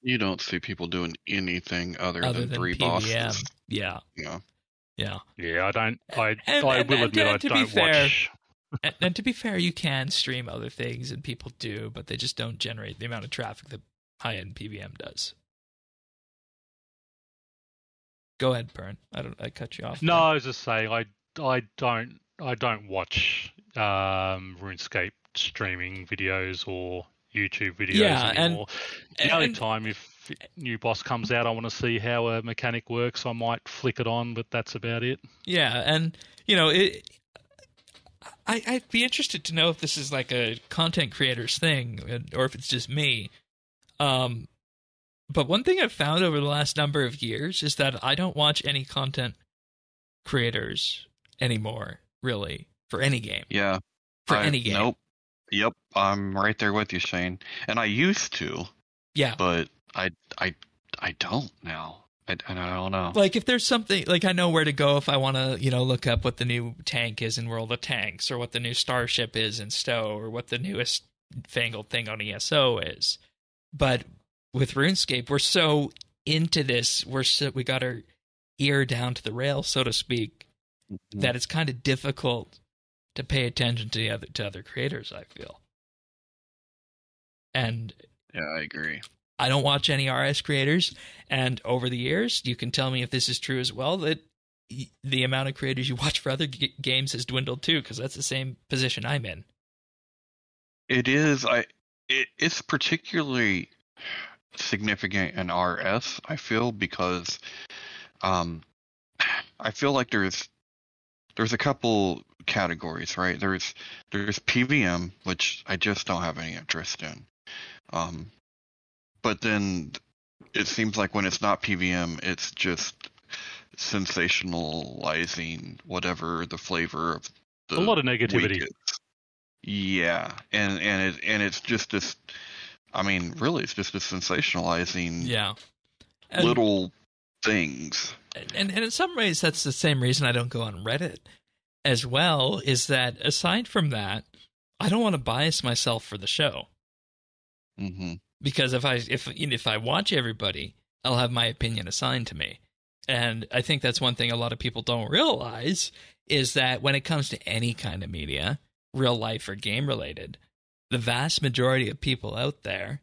You don't see people doing anything other, other than, than, three PVM. bosses. Yeah. Yeah. Yeah. Yeah, I don't. I and, I and, will and, admit I don't fair, watch. and, and, to be fair, you can stream other things, and people do, but they just don't generate the amount of traffic that high-end PVM does. Go ahead, Pern. I don't. I cut you off. No, there. I was just saying. I I don't. I don't watch um, RuneScape streaming videos or YouTube videos yeah, anymore. And, the only time if new boss comes out, I want to see how a mechanic works. I might flick it on, but that's about it. Yeah, and you know, it, I, I'd be interested to know if this is like a content creator's thing or if it's just me. Um, but one thing I've found over the last number of years is that I don't watch any content creators anymore, really, for any game. Yeah. For I, any game. Nope. Yep, I'm right there with you, Shane. And I used to. Yeah. But I I I don't now. I, I don't know. Like if there's something like I know where to go if I want to, you know, look up what the new tank is in World of Tanks or what the new starship is in STO or what the newest fangled thing on ESO is. But with RuneScape, we're so into this, we're so we got our ear down to the rail, so to speak, mm-hmm. that it's kind of difficult to pay attention to the other to other creators. I feel, and yeah, I agree. I don't watch any RS creators, and over the years, you can tell me if this is true as well that the amount of creators you watch for other g- games has dwindled too, because that's the same position I'm in. It is. I. It, it's particularly significant in RS. I feel because, um, I feel like there's there's a couple categories, right? There's there's PVM, which I just don't have any interest in. Um, but then it seems like when it's not PVM, it's just sensationalizing whatever the flavor of the a lot of negativity. Yeah, and and it and it's just this. I mean, really, it's just a sensationalizing. Yeah. And, little things. And, and in some ways, that's the same reason I don't go on Reddit as well. Is that aside from that, I don't want to bias myself for the show. Mm-hmm. Because if I if if I watch everybody, I'll have my opinion assigned to me, and I think that's one thing a lot of people don't realize is that when it comes to any kind of media, real life or game related, the vast majority of people out there,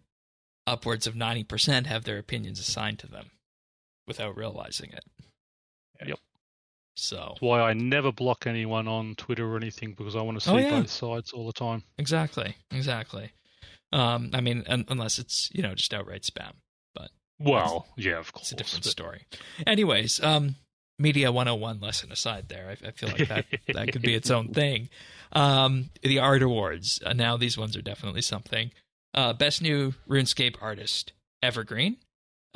upwards of ninety percent, have their opinions assigned to them without realizing it. Yep. So That's why I never block anyone on Twitter or anything because I want to oh, see oh, yeah. both sides all the time. Exactly. Exactly. Um, I mean, un- unless it's you know just outright spam, but well, yeah, of course, it's a different but... story. Anyways, um, media 101 lesson aside, there, I, I feel like that that could be its own thing. Um, the art awards. Uh, now these ones are definitely something. Uh, best new RuneScape artist, Evergreen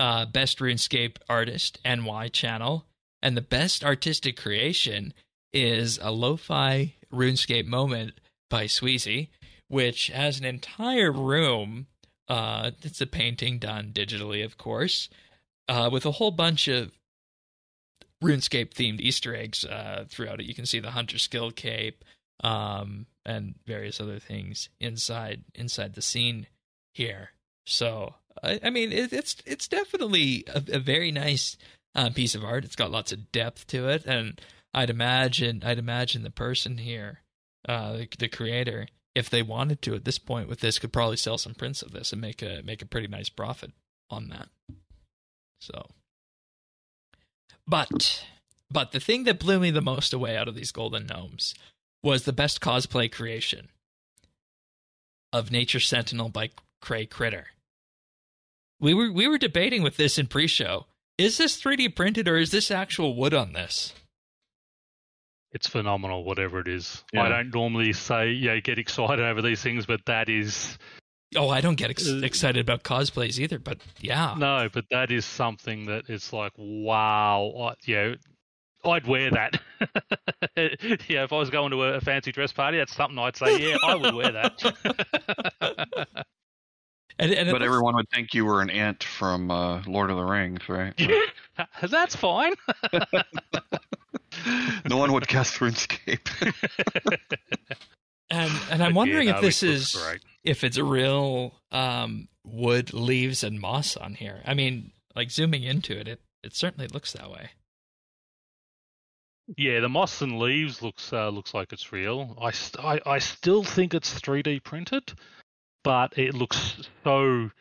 uh, Best RuneScape Artist NY channel, and the best artistic creation is a lo-fi RuneScape moment by Sweezy, which has an entire room. Uh, it's a painting done digitally, of course, uh, with a whole bunch of RuneScape themed Easter eggs uh, throughout it. You can see the Hunter skill cape um, and various other things inside inside the scene here. So I, I mean, it, it's it's definitely a, a very nice uh, piece of art. It's got lots of depth to it, and I'd imagine I'd imagine the person here, uh, the, the creator, if they wanted to at this point with this, could probably sell some prints of this and make a make a pretty nice profit on that. So, but but the thing that blew me the most away out of these golden gnomes was the best cosplay creation of Nature Sentinel by Cray Critter we were we were debating with this in pre-show. Is this 3D printed or is this actual wood on this? It's phenomenal, whatever it is. Yeah. I don't normally say, yeah, get excited over these things, but that is Oh, I don't get ex- Uh, excited about cosplays either, but yeah. no, but that is something that it's like, wow, I, yeah, I'd wear that. yeah, if I was going to a, a fancy dress party, that's something I'd say, yeah, I would wear that. And, and But everyone would think you were an ant from uh, Lord of the Rings, right? yeah, that's fine. no one would guess RuneScape. And and I'm wondering yeah, if this is great. if it's real um, wood, leaves, and moss on here. I mean, like zooming into it, it it certainly looks that way. Yeah, the moss and leaves looks uh, looks like it's real. I, st- I I still think it's 3D printed, but it looks so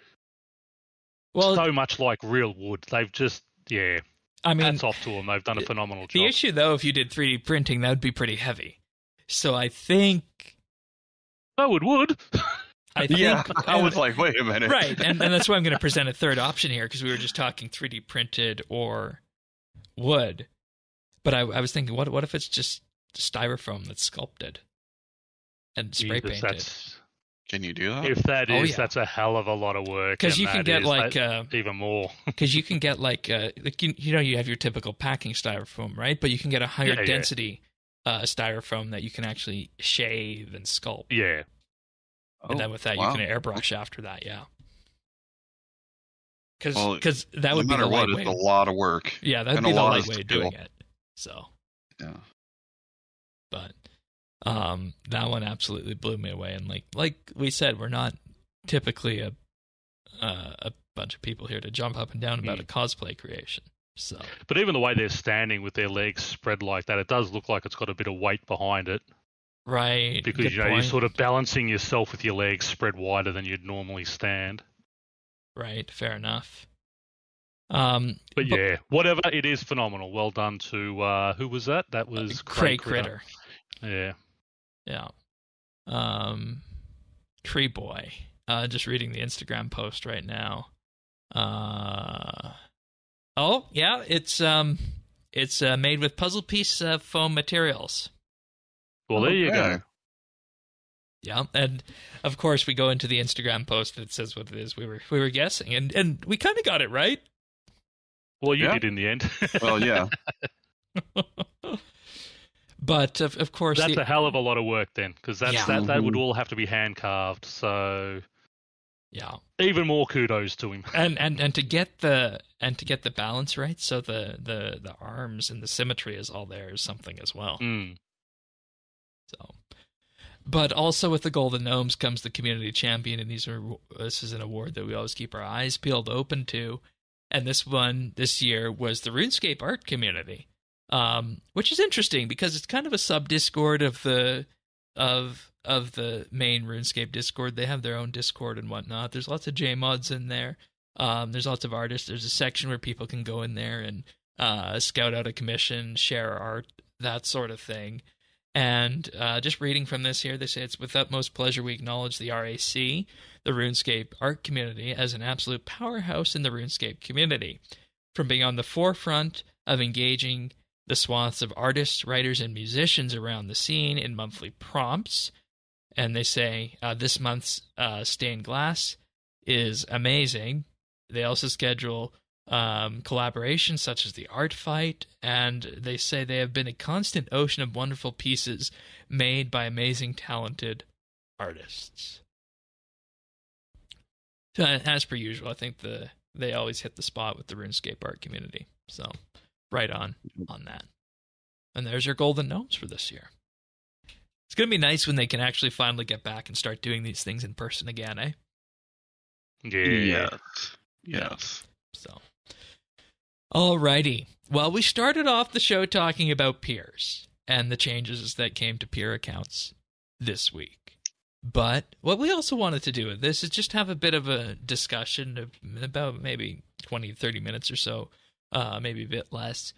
Well, so much like real wood. They've just yeah, I mean, hats off to them. They've done a phenomenal the job. The issue though, if you did 3D printing, that would be pretty heavy. So I think So it would. I think yeah, I was like, wait a minute. right, and, and that's why I'm going to present a third option here because we were just talking 3D printed or wood. But I, I was thinking, what what if it's just styrofoam that's sculpted and spray Jesus, painted? that's, Can you do that? if that is, Oh, yeah. that's a hell of a lot of work. Because and you can get like uh, even more. because you can get like uh like you, you know you have your typical packing styrofoam right but you can get a higher Yeah, yeah. density uh styrofoam that you can actually shave and sculpt Yeah, and then with that Oh, wow. you can airbrush after that yeah because Well, that would no be matter the what, lightweight it's a lot of work. yeah that'd and be a the lot of doing skill. it so Yeah. but um that one absolutely blew me away and like like we said we're not typically a uh, a bunch of people here to jump up and down about Mm. a cosplay creation so but even the way they're standing with their legs spread like that, it does look like it's got a bit of weight behind it. right because good you know you're sort of balancing yourself with your legs spread wider than you'd normally stand. Right, fair enough. Um, But yeah, whatever it is, phenomenal. Well done to uh, who was that? That was Craig Critter. Critter. Yeah, Yeah. Um, Tree Boy. Uh, just reading the Instagram post right now. Uh, oh yeah, it's um, it's uh, made with puzzle piece uh, foam materials. well there you go. Yeah, and of course we go into the Instagram post that says what it is. We were we were guessing, and and we kind of got it right. Well, you Yeah. did in the end. Well, yeah. but of of course, that's the- a hell of a lot of work then, because that's Yeah. that that would Mhm. all have to be hand carved. So yeah. even more kudos to him. and and and to get the and to get the balance right so the the the arms and the symmetry is all there is something as well Mm. so but also with the golden gnomes comes the community champion and these are this is an award that we always keep our eyes peeled open to and this one this year was the runescape art community um which is interesting because it's kind of a sub discord of the of of the main RuneScape Discord. They have their own Discord and whatnot. There's lots of J mods in there. Um, there's lots of artists. There's a section where people can go in there and uh, scout out a commission, share art, that sort of thing. And uh, just reading from this here, they say it's with utmost pleasure we acknowledge the RAC, the RuneScape art community, as an absolute powerhouse in the RuneScape community. From being on the forefront of engaging the swaths of artists, writers, and musicians around the scene in monthly prompts. And they say uh, this month's uh, stained glass is amazing. They also schedule um, collaborations such as the art fight, and they say they have been a constant ocean of wonderful pieces made by amazing, talented artists. So, as per usual, I think the they always hit the spot with the RuneScape art community. So, right on on that. And there's your golden gnomes for this year. It's gonna be nice when they can actually finally get back and start doing these things in person again, eh? Yeah. Yes. Yes. So, alrighty. Well, we started off the show talking about pures and the changes that came to pure accounts this week. But what we also wanted to do with this is just have a bit of a discussion of about maybe 20, 30 minutes or so, uh, maybe a bit less,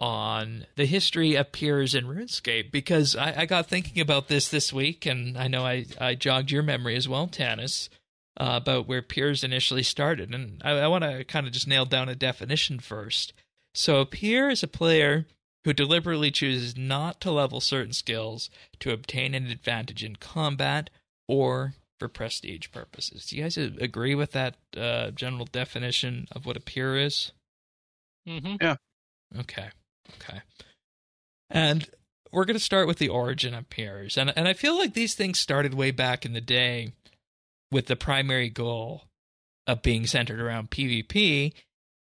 on the history of pures in RuneScape because I, I got thinking about this this week, and I know I, I jogged your memory as well, Tanis, uh, about where pures initially started. And I, I want to kind of just nail down a definition first. So, a pure is a player who deliberately chooses not to level certain skills to obtain an advantage in combat or for prestige purposes. Do you guys agree with that uh, general definition of what a pure is? Mm-hmm. Yeah. Okay. Okay. And we're going to start with the origin of pures. And and I feel like these things started way back in the day with the primary goal of being centered around PvP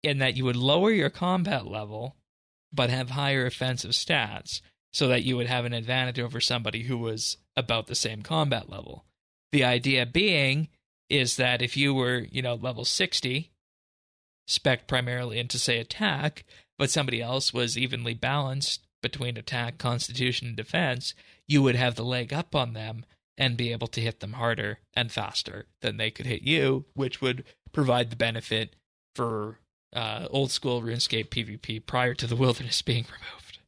in that you would lower your combat level but have higher offensive stats so that you would have an advantage over somebody who was about the same combat level. The idea being is that if you were, you know, level 60, spec primarily into say attack, but somebody else was evenly balanced between attack, constitution, and defense, you would have the leg up on them and be able to hit them harder and faster than they could hit you, which would provide the benefit for uh, old school RuneScape PvP prior to the wilderness being removed.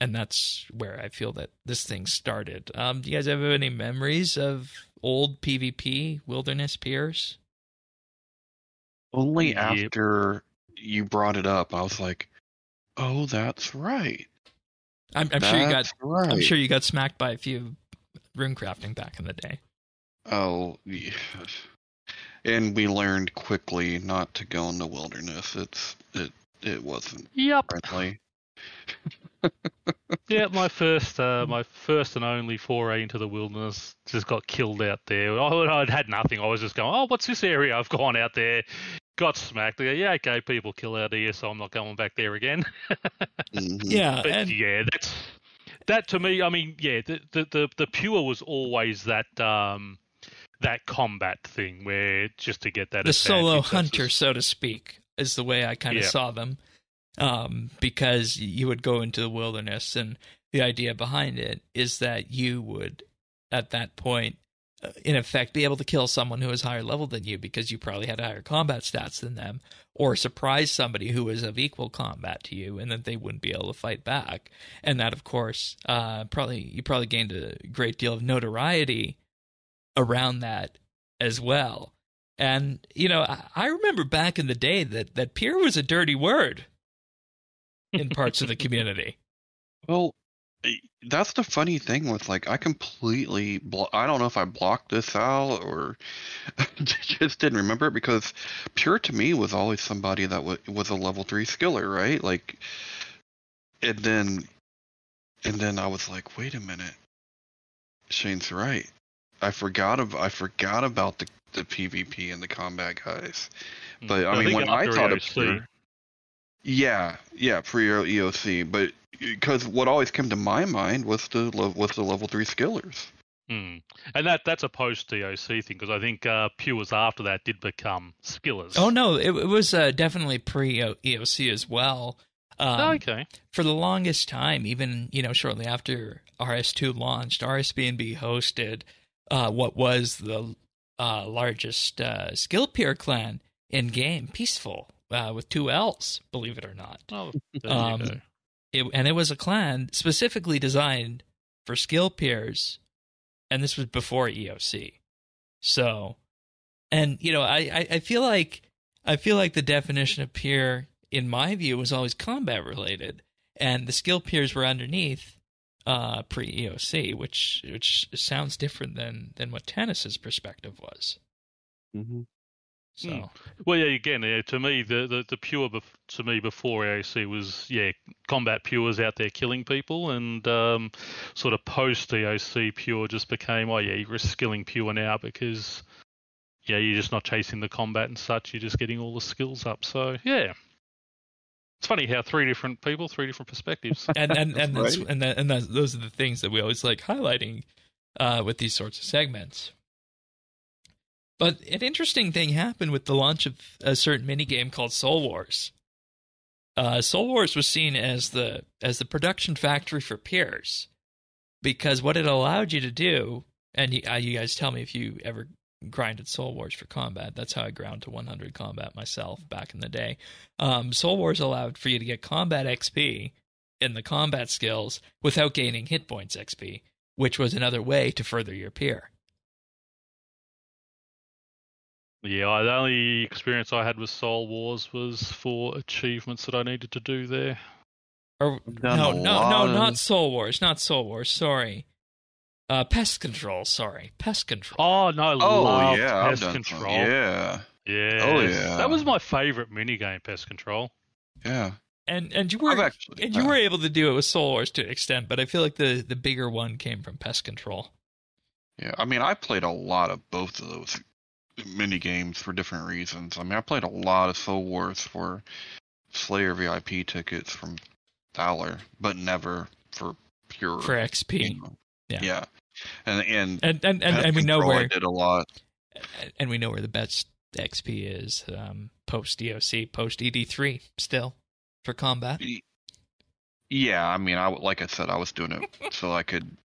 And that's where I feel that this thing started. Um, do you guys have any memories of old PvP wilderness pures? Only Yep. after you brought it up, I was like, "Oh, that's right. I'm, I'm sure you got. Right. I'm sure you got smacked by a few rune crafting back in the day. Oh, yeah. and we learned quickly not to go in the wilderness. It's it it wasn't Yep. friendly. Yeah, my first, uh, my first and only foray into the wilderness just got killed out there. I, I'd had nothing. I was just going, oh, what's this area? I've gone out there, got smacked. They go, yeah, okay, people kill out here, so I'm not going back there again. Mhm. Yeah, But and yeah, that's that to me. I mean, yeah, the the the, the pure was always that um that combat thing where just to get that the solo hunter, versus- so to speak, is the way I kind of Yeah. saw them. Um, because you would go into the wilderness, and the idea behind it is that you would, at that point, uh, in effect, be able to kill someone who is higher level than you because you probably had higher combat stats than them, or surprise somebody who is of equal combat to you, and that they wouldn't be able to fight back. And that, of course, uh, probably you probably gained a great deal of notoriety around that as well. And you know, I, I remember back in the day that that pure was a dirty word in parts of the community. Well, eh, that's the funny thing with like I completely blo- I don't know if I blocked this out or just didn't remember it because pure to me was always somebody that w- was a level 3 skiller, right? Like and then and then I was like, "Wait a minute. Shane's right. I forgot of I forgot about the the PvP and the combat guys." But I mean, think when I thought of EOC, pure, yeah, yeah, pre EOC, but because what always came to my mind was the le- was the level three skillers. Hmm. And that that's a post EOC thing because I think uh, Pures after that did become skillers. Oh no, it, it was uh, definitely pre EOC as well. Um, Oh, okay. For the longest time, even you know, shortly after RS2 launched, RSBANDB hosted uh, what was the uh, largest uh, skill pure clan in game, Peacefull, uh, with two L's. Believe it or not. Oh, there Um, you go. it, and it was a clan specifically designed for skill pures, and this was before EOC. So, and you know, I, I, I feel like I feel like the definition of pure, in my view, was always combat related, and the skill peers were underneath uh, pre EOC, which which sounds different than than what Tanis's perspective was. Mm-hmm. So. Hmm. Well, yeah. Again, yeah, to me, the, the, the pure bef- to me before EOC was yeah, combat pures out there killing people, and um, sort of post EOC pure just became oh yeah, you're skilling pure now because yeah, you're just not chasing the combat and such. You're just getting all the skills up. So yeah, it's funny how three different people, three different perspectives. and and and that's, Right. and that, and that, those are the things that we always like highlighting uh, with these sorts of segments. But an interesting thing happened with the launch of a certain minigame called Soul Wars. Uh, Soul Wars was seen as the as the production factory for pures, because what it allowed you to do, and you, uh, you guys tell me if you ever grinded Soul Wars for combat. That's how I ground to 100 combat myself back in the day. Um, Soul Wars allowed for you to get combat XP in the combat skills without gaining hit points XP, which was another way to further your pure. Yeah, I, the only experience I had with Soul Wars was for achievements that I needed to do there. Or no, no, no, of- not Soul Wars, not Soul Wars. Sorry, uh, Pest Control. Sorry, Pest Control. Oh no, I Oh loved yeah, Pest done some- Control. Yeah, Yes. Oh, yeah. that was my favorite minigame, Pest Control. yeah. And and you were actually. and you yeah. were able to do it with Soul Wars to an extent, but I feel like the the bigger one came from Pest Control. Yeah, I mean, I played a lot of both of those mini games for different reasons. I mean, I played a lot of Soul Wars for Slayer VIP tickets from Valor, but never for pure. for XP. you know. Yeah. yeah, and and And and and, and we know Control I where did a lot. and we know where the best XP is um, post EOC, post ED3 still for combat. Yeah, I mean, I like I said, I was doing it so I could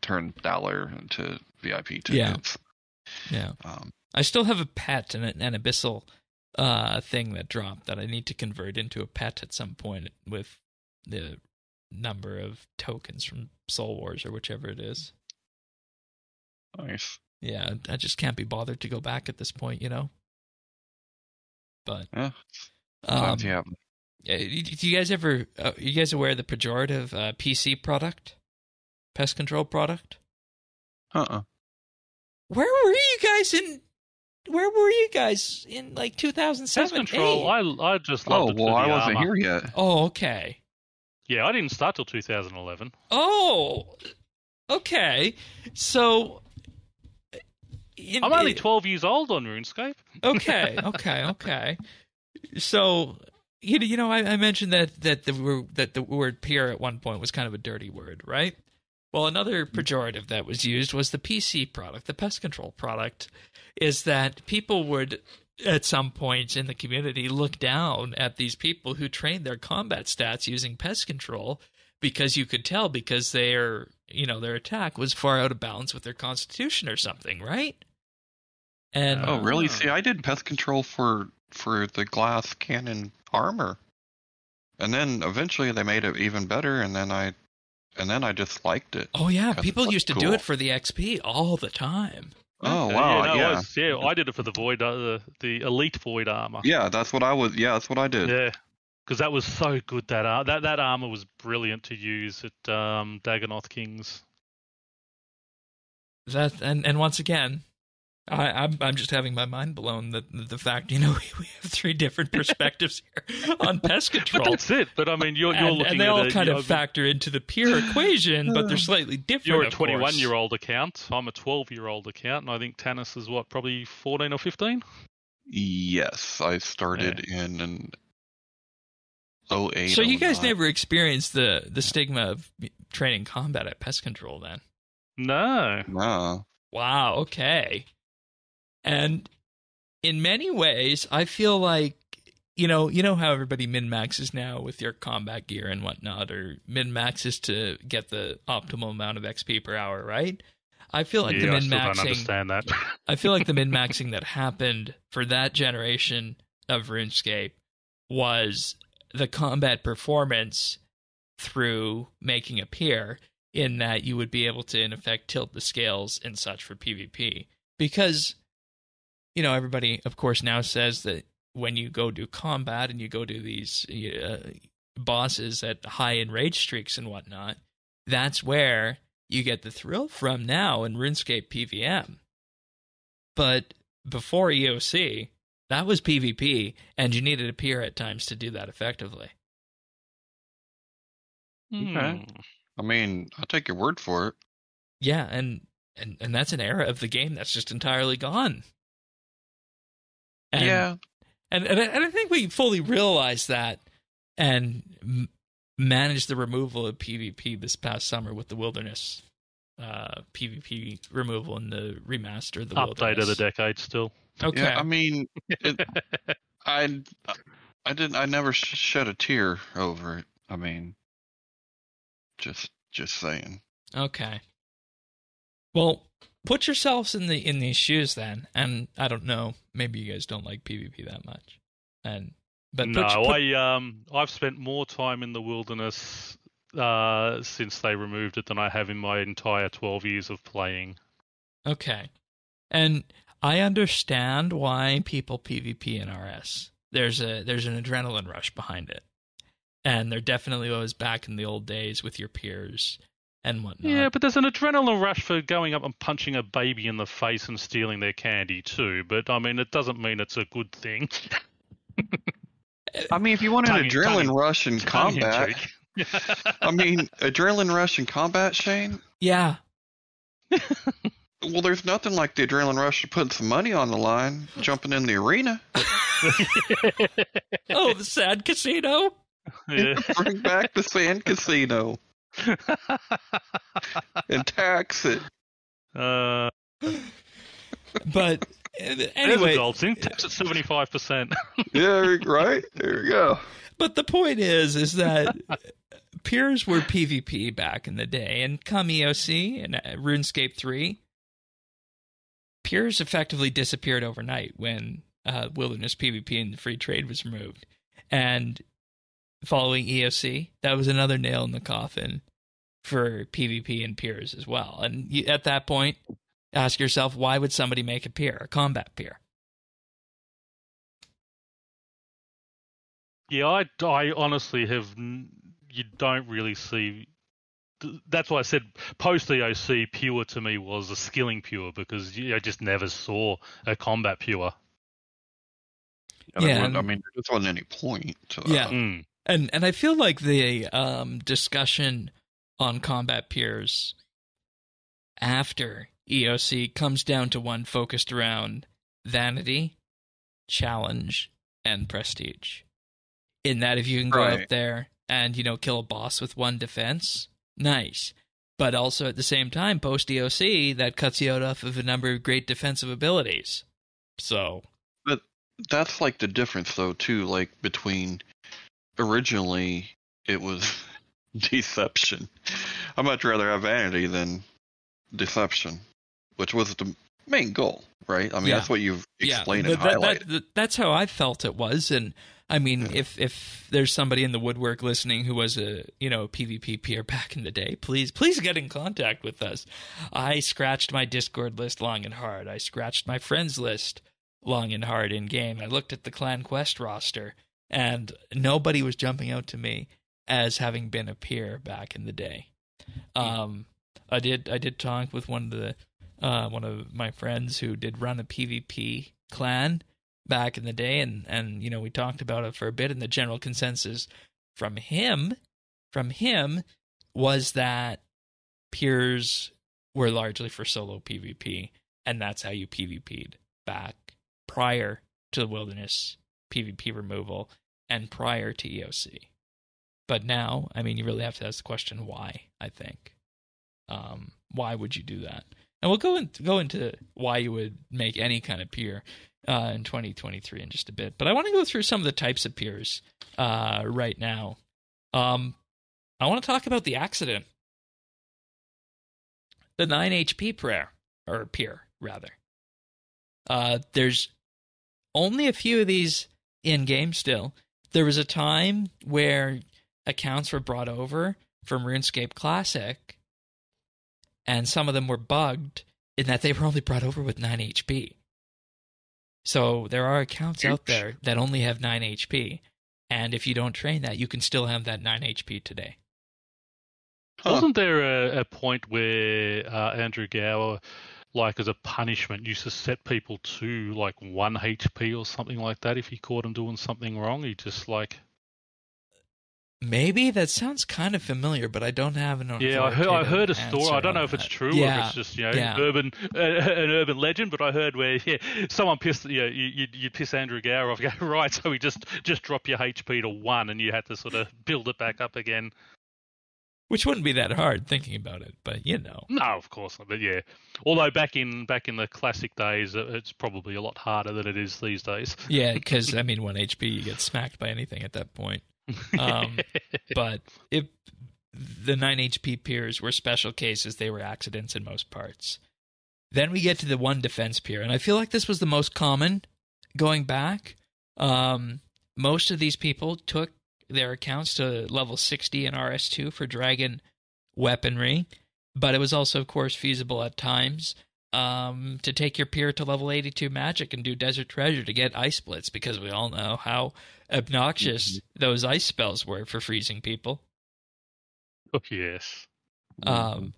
turn Valor into VIP tickets. Yeah. Yeah. Um, I still have a pet and an abyssal uh, thing that dropped that I need to convert into a pet at some point with the number of tokens from Soul Wars or whichever it is. nice. Yeah, I just can't be bothered to go back at this point, you know. But Yeah. um, you uh, do you guys ever? Uh, you guys aware of the pejorative uh, PC product, pest control product? Uh-uh. Where were you guys in? Where were you guys in like 2007? Pest Control, eight? I I just Oh loved it well, I wasn't armor. here yet. Oh, okay. Yeah, I didn't start till 2011. Oh, okay. So, in, I'm only 12 years old on RuneScape. okay, okay, okay. So, you know, you know, I, I mentioned that that the that the word pure at one point was kind of a dirty word, right? Well, another pejorative that was used was the PC product, the pest control product, is that people would at some point in the community look down at these people who trained their combat stats using pest control because you could tell because their you know their attack was far out of balance with their constitution or something, right? And Oh, really? Ah. See, I did pest control for for the glass cannon armor, and then eventually they made it even better, and then I, and then I just liked it. Oh yeah, people used to do it for the XP all the time. Oh wow, yeah, no, yeah, I, was- yeah, I did it for the void, uh, the, the elite void armor. yeah. That's what I was. Yeah, that's what I did. Yeah, because that was so good. That ar- that that armor was brilliant to use at um, Dagannoth Kings. That and and once again, I, I'm I'm just having my mind blown that the fact you know we have three different perspectives here on pest control. But control. that's it. But I mean, you're you're and, looking and they at all a, kind of know, factor into the pure equation, but they're slightly different. You're a 21 course. year old account. I'm a 12 year old account, and I think Tanis is what, probably 14 or 15. Yes, I started in an 08. So you oh guys 09. never experienced the the stigma of training combat at pest control, then? No. No. Wow. Okay. And in many ways, I feel like you know, you know how everybody min maxes now with your combat gear and whatnot, or min maxes to get the optimal amount of XP per hour, right? I feel like yeah, the min maxing. understand that. I feel like the min maxing that happened for that generation of RuneScape was the combat performance through making a pure, in that you would be able to, in effect, tilt the scales and such for PvP. Because, you know, everybody, of course, now says that when you go do combat and you go do these uh, bosses at high enrage streaks and whatnot, that's where you get the thrill from now in RuneScape PVM. But before EOC, that was PvP, and you needed a pure at times to do that effectively. Okay. Hmm. I mean, I'll take your word for it. Yeah, and and and that's an era of the game that's just entirely gone. And, yeah. and and I, and I think we fully realized that, and m- managed the removal of PvP this past summer with the Wilderness uh, PvP removal and the remaster of the Update of the decade still. Okay, Yeah. I mean, it, I, I didn't. I never sh- shed a tear over it. I mean, just, just saying. Okay. Well, put yourselves in the in these shoes then, and I don't know, maybe you guys don't like PvP that much, and but no, put, put- I um I've spent more time in the wilderness uh since they removed it than I have in my entire 12 years of playing. okay, and I understand why people PvP in RS. There's a there's an adrenaline rush behind it, and there definitely was back in the old days with your pures and whatnot. Yeah, but there's an adrenaline rush for going up and punching a baby in the face and stealing their candy too. But I mean, it doesn't mean it's a good thing. I mean, if you want an Tongue in- tongue adrenaline rush in Tongue in combat. I mean, adrenaline rush in combat, Shane. yeah, Well, there's nothing like the adrenaline rush of putting some money on the line, jumping in the arena, oh, the sad casino. yeah. bring back the sand casino and tax it. uh, But uh, anyway, anyway, adults in tax at seventy five percent. Yeah, right. There you go. but the point is, is that pures were PvP back in the day, and come EOC and uh, RuneScape three, pures effectively disappeared overnight when uh, Wilderness PvP and the free trade was removed, and following EOC, that was another nail in the coffin for PvP and pures as well. And you, at that point, ask yourself, why would somebody make a pure, a combat pure? Yeah, I, I honestly have. You don't really see. That's why I said post EOC pure to me was a skilling pure because you, I just never saw a combat pure. Yeah, I mean, there just wasn't any point. To, uh, Yeah. Mm. And and I feel like the um, discussion on combat pures after EOC comes down to one focused around vanity, challenge, and prestige. In that if you can go out Right. there and you know kill a boss with one defense, nice. But also at the same time, post EOC, that cuts you out off of a number of great defensive abilities. So but That's like the difference, though, too. Like between originally it was deception. I'd much rather have vanity than deception, which was the main goal, right? I mean, Yeah. that's what you've explained yeah, and that- highlighted. that- that- that's how I felt it was, and I mean, Yeah. if if there's somebody in the woodwork listening who was a you know PvP pure back in the day, please please get in contact with us. I scratched my Discord list long and hard. I scratched my friends list long and hard in game. I looked at the Clan Quest roster, and nobody was jumping out to me as having been a pure back in the day. Um, I did I did talk with one of the uh, one of my friends who did run a PvP clan back in the day, and and you know we talked about it for a bit, and the general consensus from him from him was that pures were largely for solo PvP, and that's how you PvP'd back prior to the wilderness PvP removal and prior to EOC. But now, I mean, you really have to ask the question why. I think, um, why would you do that? And we'll go in, go into why you would make any kind of pure uh, in 2023 in just a bit. But I want to go through some of the types of pures uh, right now. Um, I want to talk about the accident, the 9 HP prayer or pure rather. Uh, there's only a few of these in game still. There was a time where accounts were brought over from RuneScape Classic, and some of them were bugged in that they were only brought over with 9 HP. So there are accounts out there that only have 9 HP, and if you don't train that, you can still have that 9 HP today. Huh. Wasn't there a, a point where uh, Andrew Gower, like as a punishment, used to set people to like one HP or something like that if he caught him doing something wrong? He just like Maybe that sounds kind of familiar, but I don't have an yeah, I heard I heard a story. I don't know if it's that. true or if it's just you know yeah. urban uh, an urban legend. But I heard where yeah, someone pissed you know, you you piss Andrew Gower off. Go right, so he just just drop your HP to one, and you had to sort of build it back up again. Which wouldn't be that hard thinking about it, but you know. No, of course not. But yeah, although back in back in the classic days, uh, it's probably a lot harder than it is these days. Yeah, because I mean, one HP, you get smacked by anything at that point. Um, but if the 9 HP pures were special cases, they were accidents in most parts. Then we get to the one defense pure, and I feel like this was the most common going back. Um, most of these people took their accounts to level 60 in RS2 for dragon weaponry, but it was also, of course, feasible at times um, to take your pure to level 82 magic and do desert treasure to get ice splits because we all know how obnoxious Mm-hmm. those ice spells were for freezing people. Oh, yes. Um,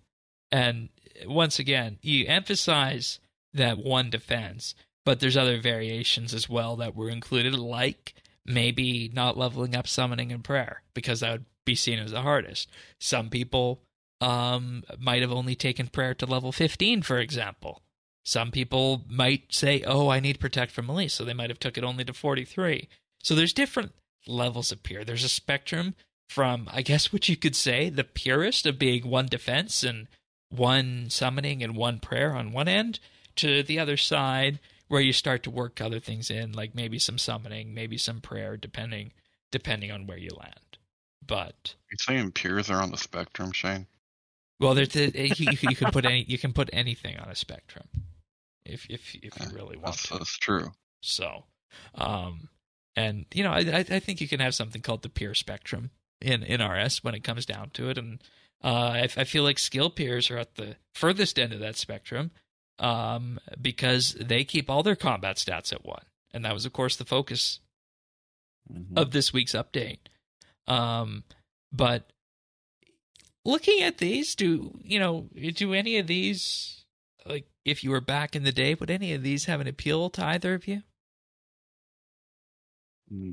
and once again, you emphasize that one defense, but there's other variations as well that were included, like maybe not leveling up summoning and prayer because that would be seen as the hardest. Some people um, might have only taken prayer to level 15, for example. Some people might say, "Oh, I need protect from Elise," so they might have took it only to 43. So there's different levels of pure. There's a spectrum from, I guess, what you could say, the purest of being one defense and one summoning and one prayer on one end, to the other side where you start to work other things in, like maybe some summoning, maybe some prayer, depending depending on where you land. But You saying pures are on the spectrum, Shane? well, there's the, you, you can put any you can put anything on a spectrum if if if you really want That's, to. that's true. So, um, and you know, I I I think you can have something called the pure spectrum in in RS when it comes down to it, and uh, I, I feel like skill pures are at the furthest end of that spectrum, um, because they keep all their combat stats at one, and that was of course the focus Mhm. of this week's update. Um, but looking at these, do you know, do any of these, like, if you were back in the day, would any of these have an appeal to either of you?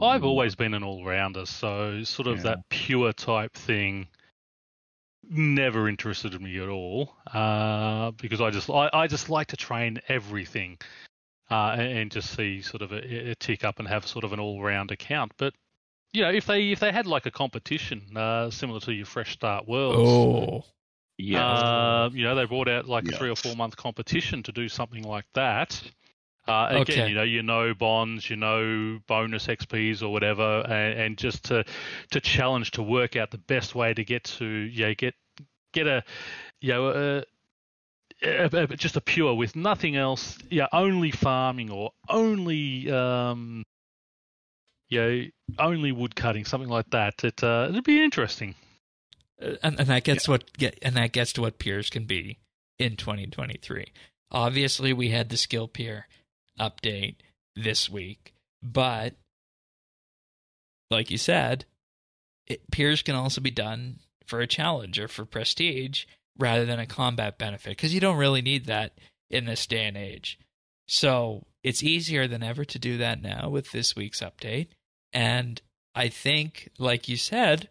I've Mhm. always been an all rounder, so sort of Yeah. that pure type thing never interested me at all. Uh, because I just I, I just like to train everything. Uh, and, and just see sort of a, a tick up and have sort of an all round account. But you know, if they if they had like a competition uh, similar to your Fresh Start Worlds, Oh, Yeah. uh, you know, they brought out like a three or four month competition to do something like that. Uh, again, Okay. you know, you know bonds, you know bonus XPs or whatever, and, and just to to challenge to work out the best way to get to yeah get get a you know a, a, a- just a pure with nothing else, yeah, only farming or only um, you know, only wood cutting, something like that. It uh, it'd be interesting. Uh, and, and that gets what get and that gets to what pures can be in 2023. Obviously, we had the skill pure update this week, but like you said, it, pures can also be done for a challenge or for prestige rather than a combat benefit because you don't really need that in this day and age. So it's easier than ever to do that now with this week's update. And I think, like you said,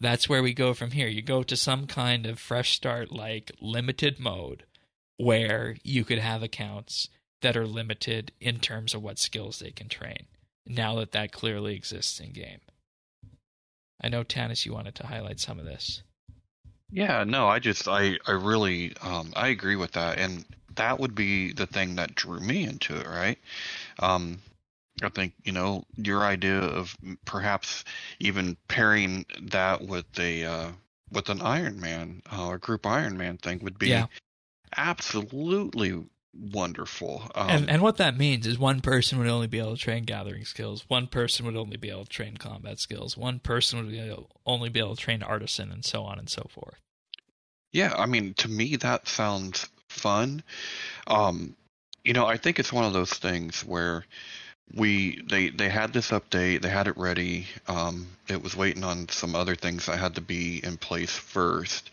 that's where we go from here. You go to some kind of fresh start, like limited mode, where you could have accounts that are limited in terms of what skills they can train. Now that that clearly exists in game, I know Tanis, you wanted to highlight some of this. Yeah, no, I just I I really um I agree with that and that would be the thing that drew me into it, right? Um I think, you know, your idea of perhaps even pairing that with a uh with an Iron Man uh, or group Iron Man thing would be Yeah. absolutely wonderful. Um and and what that means is one person would only be able to train gathering skills. One person would only be able to train combat skills. One person would be able, only be able to train artisan, and so on and so forth. Yeah, I mean, to me that sounds fun. Um, you know, I think it's one of those things where we they they had this update, they had it ready. Um, it was waiting on some other things that had to be in place first.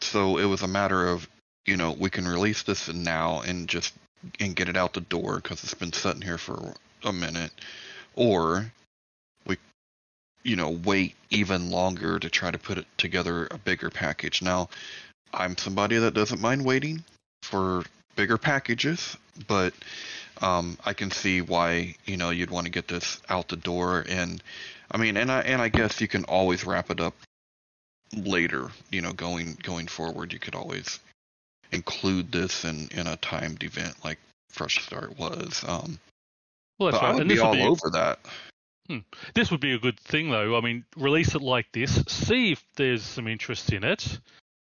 So it was a matter of, you know, we can release this now and just and get it out the door because it's been sitting here for a minute, or we, you know, wait even longer to try to put it together a bigger package. Now, I'm somebody that doesn't mind waiting for bigger packages, but um, I can see why you know you'd want to get this out the door. And I mean, and I and I guess you can always wrap it up later. You know, going going forward, you could always include this in in a timed event like Fresh Start was. Um, Well, that's but I right. would And be all be over that. this would be a good thing though. I mean, release it like this, see if there's some interest in it,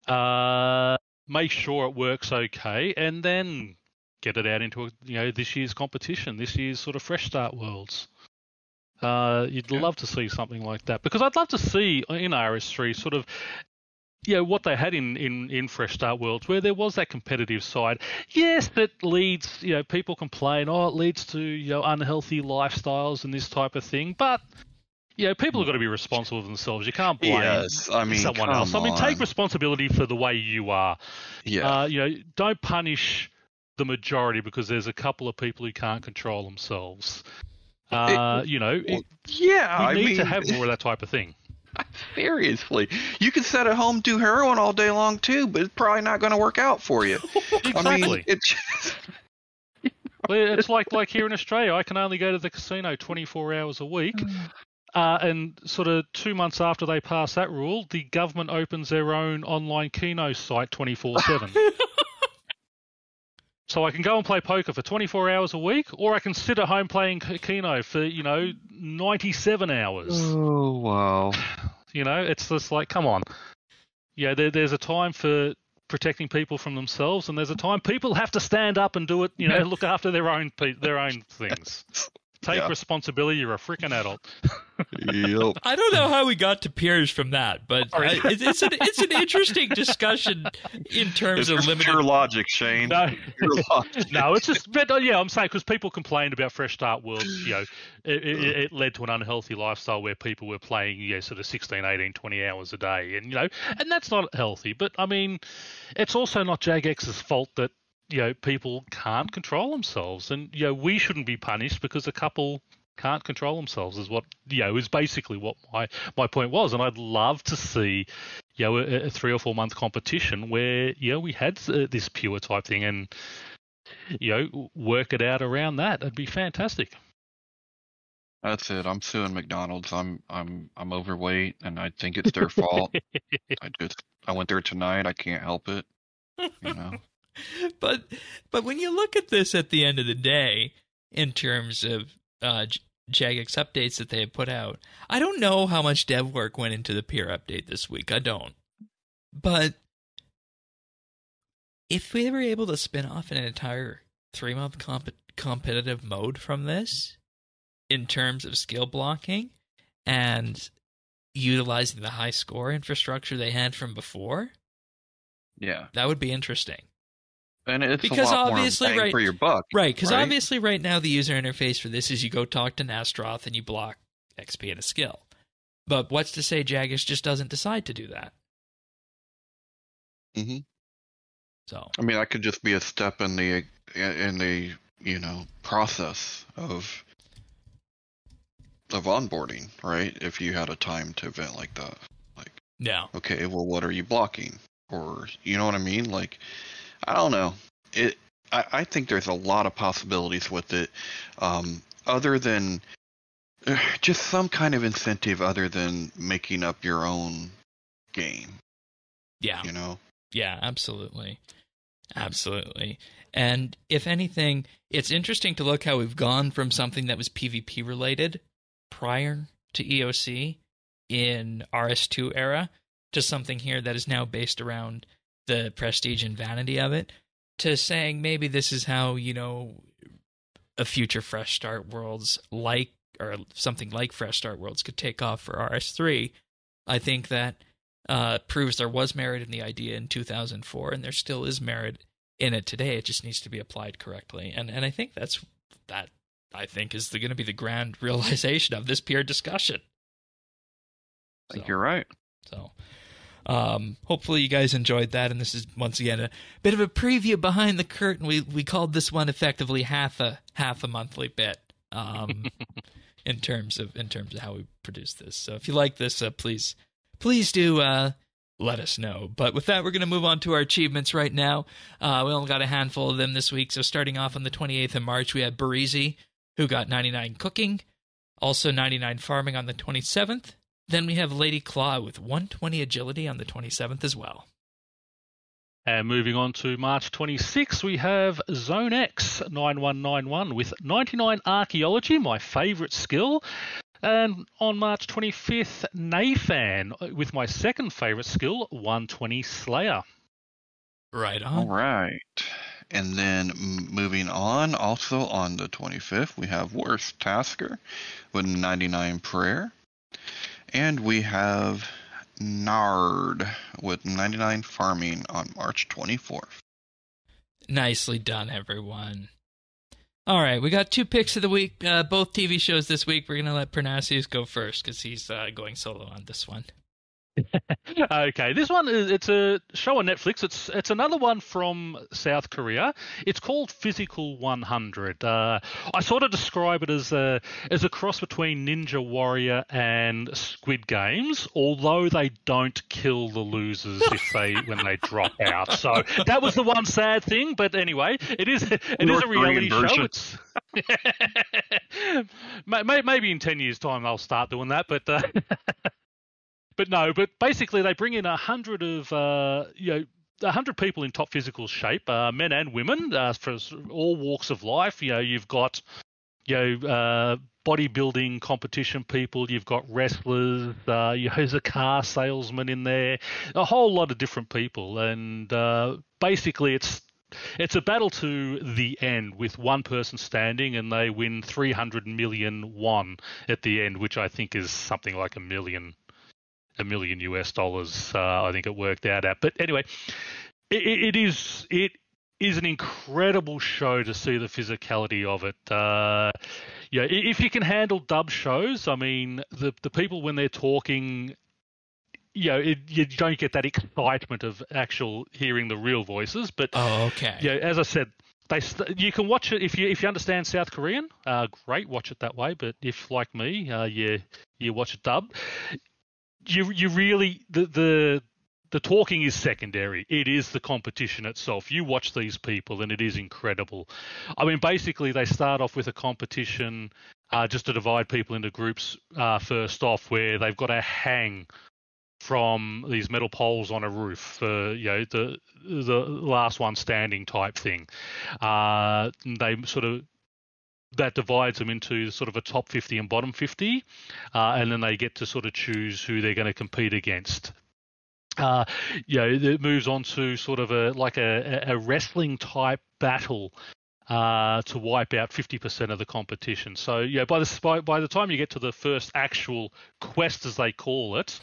uh, make sure it works okay, and then get it out into you know this year's competition, this year's sort of fresh start worlds. Uh, you'd Yeah. love to see something like that because I'd love to see in RS3 sort of you know what they had in, in, in Fresh Start Worlds, where there was that competitive side. Yes, that leads you know people complain, oh, it leads to you know unhealthy lifestyles and this type of thing. But you know people have got to be responsible for themselves. You can't blame Yes, I mean, someone else. I mean, take responsibility for the way you are. Yeah. Uh, you know, don't punish the majority because there's a couple of people who can't control themselves. Uh, you know, it, yeah. we I need mean, to have more of that type of thing. seriously, you can sit at home do heroin all day long too, but it's probably not going to work out for you. I Exactly. mean, it's just, Well, it's like like here in Australia, I can only go to the casino 24 hours a week. Uh, and sort of two months after they pass that rule, the government opens their own online Keno site 24 7. So I can go and play poker for 24 hours a week, or I can sit at home playing Keno for, you know, 97 hours. oh wow. You know, it's just like, come on. Yeah, there, there's a time for protecting people from themselves, and there's a time people have to stand up and do it. You know, look after their own pe- their own things. Take Yeah. responsibility. You're a freaking adult. yep. I don't know how we got to pures from that, but I, it's, it's an it's an interesting discussion in terms It's of just limited. pure logic, Shane. No, logic. no, it's just, but uh, yeah, I'm saying because people complained about Fresh Start World, you know, it, it, it led to an unhealthy lifestyle where people were playing, you know, sort of 16, 18, 20 hours a day, and you know, and that's not healthy. But I mean, it's also not Jagex's fault that you know people can't control themselves, and you know, we shouldn't be punished because a couple can't control themselves is what you know is basically what my my point was and I'd love to see you know a, a three or four month competition where you know we had uh, this pure type thing and you know work it out around that it'd be fantastic That's it. I'm suing McDonald's. I'm I'm I'm overweight, and I think it's their fault. I just I went there tonight. I can't help it. You know. but but when you look at this at the end of the day, in terms of uh, Jagex updates that they have put out, I don't know how much dev work went into the pure update this week. I don't. But if we were able to spin off an entire three month comp- competitive mode from this, in terms of skill blocking and utilizing the high score infrastructure they had from before, Yeah. that would be interesting. And it's Because a lot obviously, more bang right- for your buck. Right, because Right. obviously, right now the user interface for this is you go talk to Nastroth and you block XP and a skill. But what's to say Jagex just doesn't decide to do that? Mm-hmm. So I mean, that could just be a step in the in the you know process of of onboarding, right? If you had a timed event like that, like yeah, okay, well, what are you blocking? Or you know what I mean? Like, I don't know. It. I, I think there's a lot of possibilities with it, um, other than uh, just some kind of incentive, other than making up your own game. yeah, You know? yeah, absolutely, absolutely. And if anything, it's interesting to look how we've gone from something that was PvP related prior to EOC in RS2 era to something here that is now based around the prestige and vanity of it to saying maybe this is how, you know, a future Fresh Start Worlds like or something like Fresh Start Worlds could take off for RS3. I think that uh, proves there was merit in the idea in 2004, and there still is merit in it today. It just needs to be applied correctly, and and I think that's that. I think is going to be the grand realization of this pure discussion. I think So- you're right. so, um, hopefully you guys enjoyed that. And this is once again a bit of a preview behind the curtain. We we called this one effectively half a half a monthly bit. Um, in terms of in terms of how we produce this. So if you like this, uh, please please do uh, let us know. But with that, we're going to move on to our achievements right now. Uh, we only got a handful of them this week. So starting off on the 28th of March, we had Barizi, who got 99 cooking, also 99 farming on the 27th. Then we have Lady Claw with 120 agility on the 27th as well. And moving on to March 26, we have Zone X 9191 with 99 Archaeology, my favourite skill. And on March 25th, Nayfan with my second favourite skill, 120 Slayer. Right on. All right. And then moving on, also on the 25th, we have Worst Tasker with 99 Prayer. And we have Nard with 99 Farming on March 24th. Nicely done, everyone. All right, we got two picks of the week, uh, both TV shows this week. We're going to let Parnassius go first because he's uh, going solo on this one. Okay, this one is it's a show on Netflix. It's it's another one from South Korea. It's called Physical 100. Uh, I sort of describe it as a as a cross between Ninja Warrior and Squid Games, although they don't kill the losers if they when they drop out. So that was the one sad thing. But anyway, it is it is a reality show. It's maybe in ten years' time they'll start doing that, but. Uh, but no, but basically they bring in a hundred of uh, you know. 100 people in top physical shape, uh, men and women, uh, for all walks of life. You know, you've got, you know, uh, bodybuilding competition people, you've got wrestlers, uh, you there's a car salesman in there, a whole lot of different people, and uh, basically it's it's a battle to the end with one person standing and they win 300 million won at the end, which I think is something like a million a million US dollars. Uh, I think it worked out at. But anyway, it, it is it is an incredible show to see the physicality of it. Uh, yeah, if you can handle dub shows, I mean, the the people when they're talking, you know, it, you don't get that excitement of actual hearing the real voices. But oh, okay. Yeah, as I said, they you can watch it if you if you understand South Korean. Uh, great, watch it that way. But if like me, uh, you you watch it dub you you really the the the talking is secondary. It is the competition itself. You watch these people, and it is incredible. I mean, basically, they start off with a competition uh, just to divide people into groups uh, first off, where they've got to hang from these metal poles on a roof for you know the the last one standing type thing. Uh, they sort of that divides them into sort of a top 50 and bottom 50, uh, and then they get to sort of choose who they're going to compete against. Uh, you know, it moves on to sort of a like a, a wrestling type battle uh, to wipe out 50% of the competition. So, yeah, by the by, by the time you get to the first actual quest, as they call it,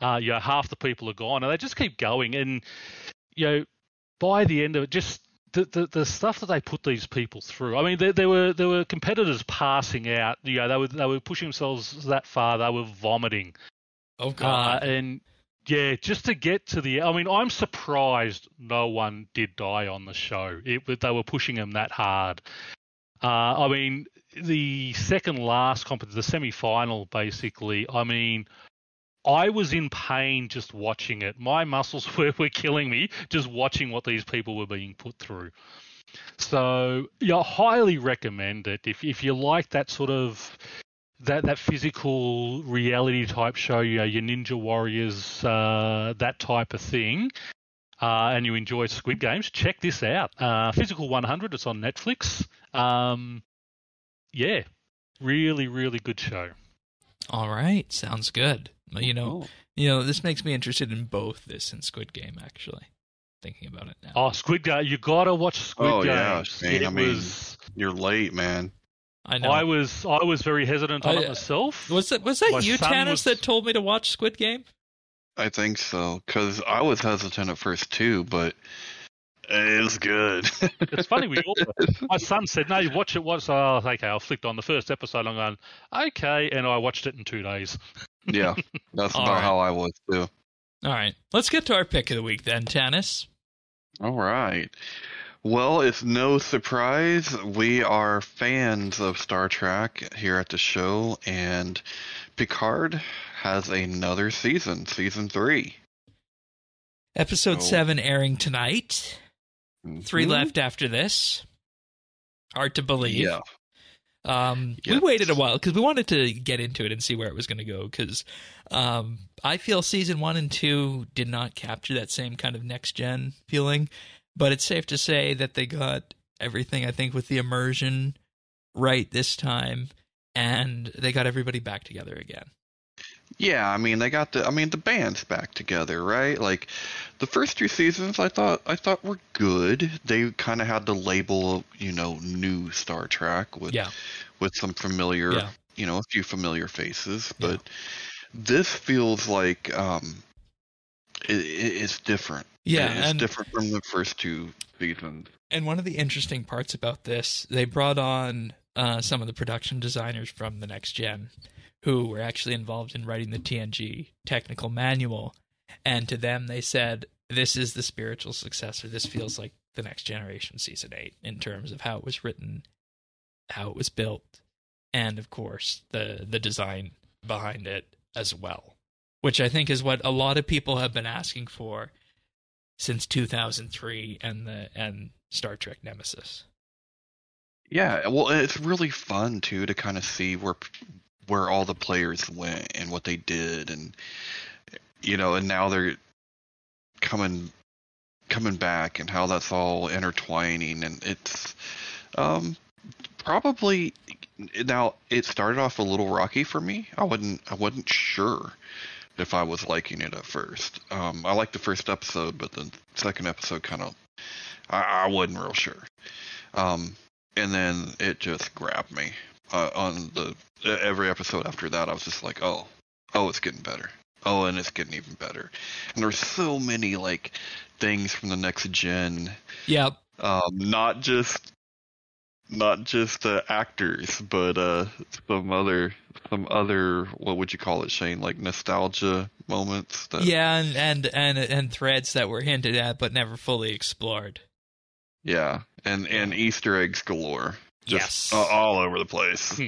uh, you know, half the people are gone, and they just keep going. And you know, by the end of it, just the, the, the stuff that they put these people through. I mean, there, there were there were competitors passing out. You know, they were they were pushing themselves that far. They were vomiting. Oh God! Uh, and yeah, just to get to the. I mean, I'm surprised no one did die on the show. It they were pushing them that hard. Uh, I mean, the second last comp, the semi final, basically. I mean, I was in pain just watching it. My muscles were, were killing me just watching what these people were being put through. So, yeah, I highly recommend it. If if you like that sort of that that physical reality type show, you know, your Ninja Warriors, uh, that type of thing, uh, and you enjoy Squid Games, check this out. Uh, Physical 100, it's on Netflix. Um, yeah, really, really good show. All right, sounds good. You oh, know, oh. you know, this makes me interested in both this and Squid Game. Actually, thinking about it now. Oh, Squid Game! You gotta watch Squid oh, Game. yeah, Shane, I mean, was... you're late, man. I know. I was I was very hesitant on I, it myself. Was that was that My you, Tanis, was... that told me to watch Squid Game? I think so, because I was hesitant at first too, but it was good. it's funny. We all, my son said, "No, you watch it." Once, oh, okay. I flicked on the first episode. I'm going, okay, and I watched it in two days. yeah, that's about right. how I was too. All right, let's get to our pick of the week then, Tanis. All right. Well, it's no surprise we are fans of Star Trek here at the show, and Picard has another season, season three. Episode so, 7 airing tonight. Mm-hmm. Three left after this. Hard to believe. Yeah. Um, We waited a while because we wanted to get into it and see where it was going to go. Because um, I feel season one and two did not capture that same kind of next gen feeling, but it's safe to say that they got everything. I think with the immersion right this time, and they got everybody back together again. Yeah, I mean they got the I mean the band's back together, right? Like the first two seasons I thought I thought were good. They kind of had the label you know, new Star Trek with yeah. with some familiar, yeah. you know, a few familiar faces, but yeah. this feels like um it, it's different. Yeah, it's and different from the first two seasons. and one of the interesting parts about this, they brought on uh, some of the production designers from the next gen, who were actually involved in writing the TNG technical manual, and to them they said, "This is the spiritual successor. This feels like the next generation season eight in terms of how it was written, how it was built, and of course the the design behind it as well." Which I think is what a lot of people have been asking for since 2003 and the and Star Trek Nemesis. Yeah, well, it's really fun too to kind of see where where all the players went and what they did, and you know, and now they're coming coming back and how that's all intertwining, and it's um probably now it started off a little rocky for me. I wasn't I wasn't sure if I was liking it at first. Um, I liked the first episode, but the second episode kind of I, I wasn't real sure. Um, and then it just grabbed me uh, on the every episode after that. I was just like, oh, oh, it's getting better. Oh, and it's getting even better. And there's so many like things from the next gen. Yep. Um, not just not just uh, actors, but uh, some other some other what would you call it, Shane? Like nostalgia moments. That, Yeah, and, and and and threads that were hinted at but never fully explored. yeah, and and Easter eggs galore. Yes. Just uh, all over the place.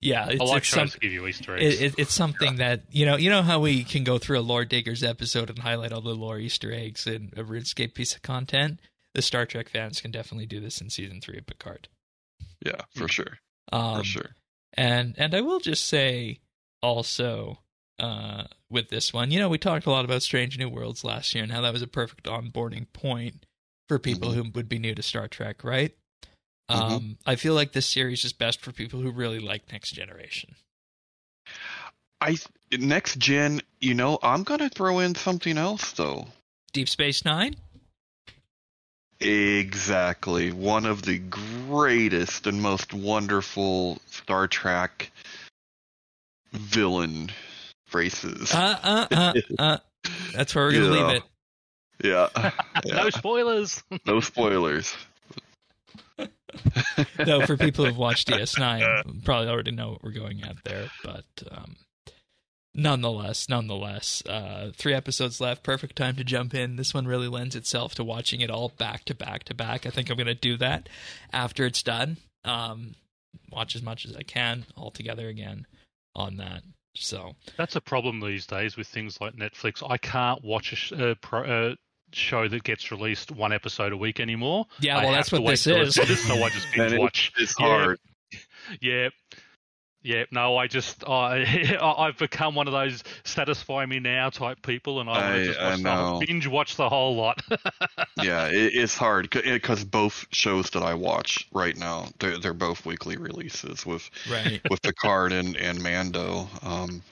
Yeah, it's, it's some, to give you Easter eggs. it, it, it's something that you know you know how we can go through a Lore Diggers episode and highlight all the lore Easter eggs in a RuneScape piece of content. The Star Trek fans can definitely do this in season three of Picard. Yeah, for sure, Um, for sure. And and I will just say also uh, with this one, you know, we talked a lot about Strange New Worlds last year and how that was a perfect onboarding point for people Mhm. who would be new to Star Trek, right? Mhm. Um, I feel like this series is best for people who really like Next Generation. I next gen. You know, I'm gonna throw in something else though. Deep Space Nine? Exactly. One of the greatest and most wonderful Star Trek villain races. Uh, uh, uh, uh. That's where we're gonna Yeah. leave it. yeah. no spoilers. No spoilers. Though for people who've watched DS9, probably already know what we're going at there. But um, nonetheless, nonetheless, uh, three episodes left. Perfect time to jump in. This one really lends itself to watching it all back to back to back. I think I'm going to do that after it's done. Um, watch as much as I can all together again on that. So That's a problem these days with things like Netflix. I can't watch a uh, pro- uh, show that gets released one episode a week anymore. yeah, well, have that's to what this is. it's so I just binge watch. It's Yeah. hard. Yeah. Yeah, no, I just I I've become one of those satisfy me now type people, and I, want I- to just I watch the whole, binge watch the whole lot. Yeah, it, it's hard because both shows that I watch right now, they're they're both weekly releases with right. with Picard and and Mando. Um,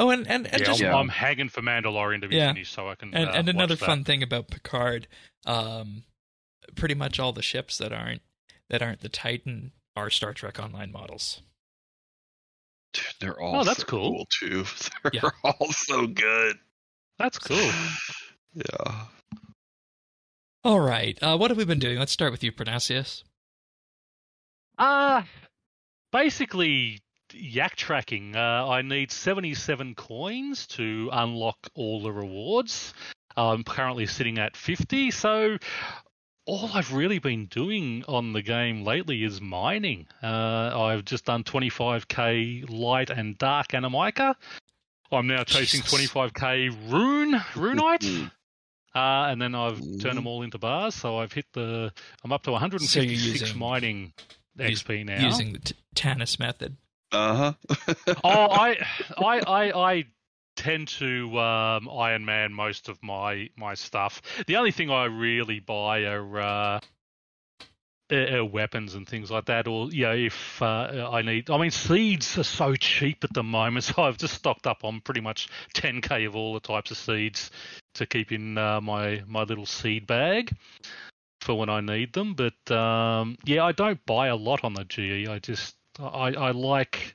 Oh, and and, and yeah, just I'm, Yeah. I'm hanging for Mandalorian to be Yeah. finished so I can. and, uh, and another watch that. fun thing about Picard, um, pretty much all the ships that aren't that aren't the Titan are Star Trek Online models. dude, they're all Oh, that's so cool. too. They're Yeah. all so good. That's cool. Yeah. All right, uh, what have we been doing? Let's start with you, Parnassius. Uh basically yak tracking. Uh, I need 77 coins to unlock all the rewards. I'm currently sitting at 50, so all I've really been doing on the game lately is mining. Uh, I've just done 25k light and dark animica. I'm now chasing Jesus. 25k rune, runite. Mm. Uh, and then I've turned Mhm. them all into bars, so I've hit the. I'm up to 156 So using- mining XP now. Using the t- Tanis method. Uh huh. oh, I, I, I, I tend to um, Iron Man most of my my stuff. The only thing I really buy are. Uh, uh, uh, weapons and things like that, or yeah, if uh, I need, I mean, seeds are so cheap at the moment, so I've just stocked up on pretty much 10k of all the types of seeds to keep in uh, my my little seed bag for when I need them. But um, yeah, I don't buy a lot on the GE. I just I I like.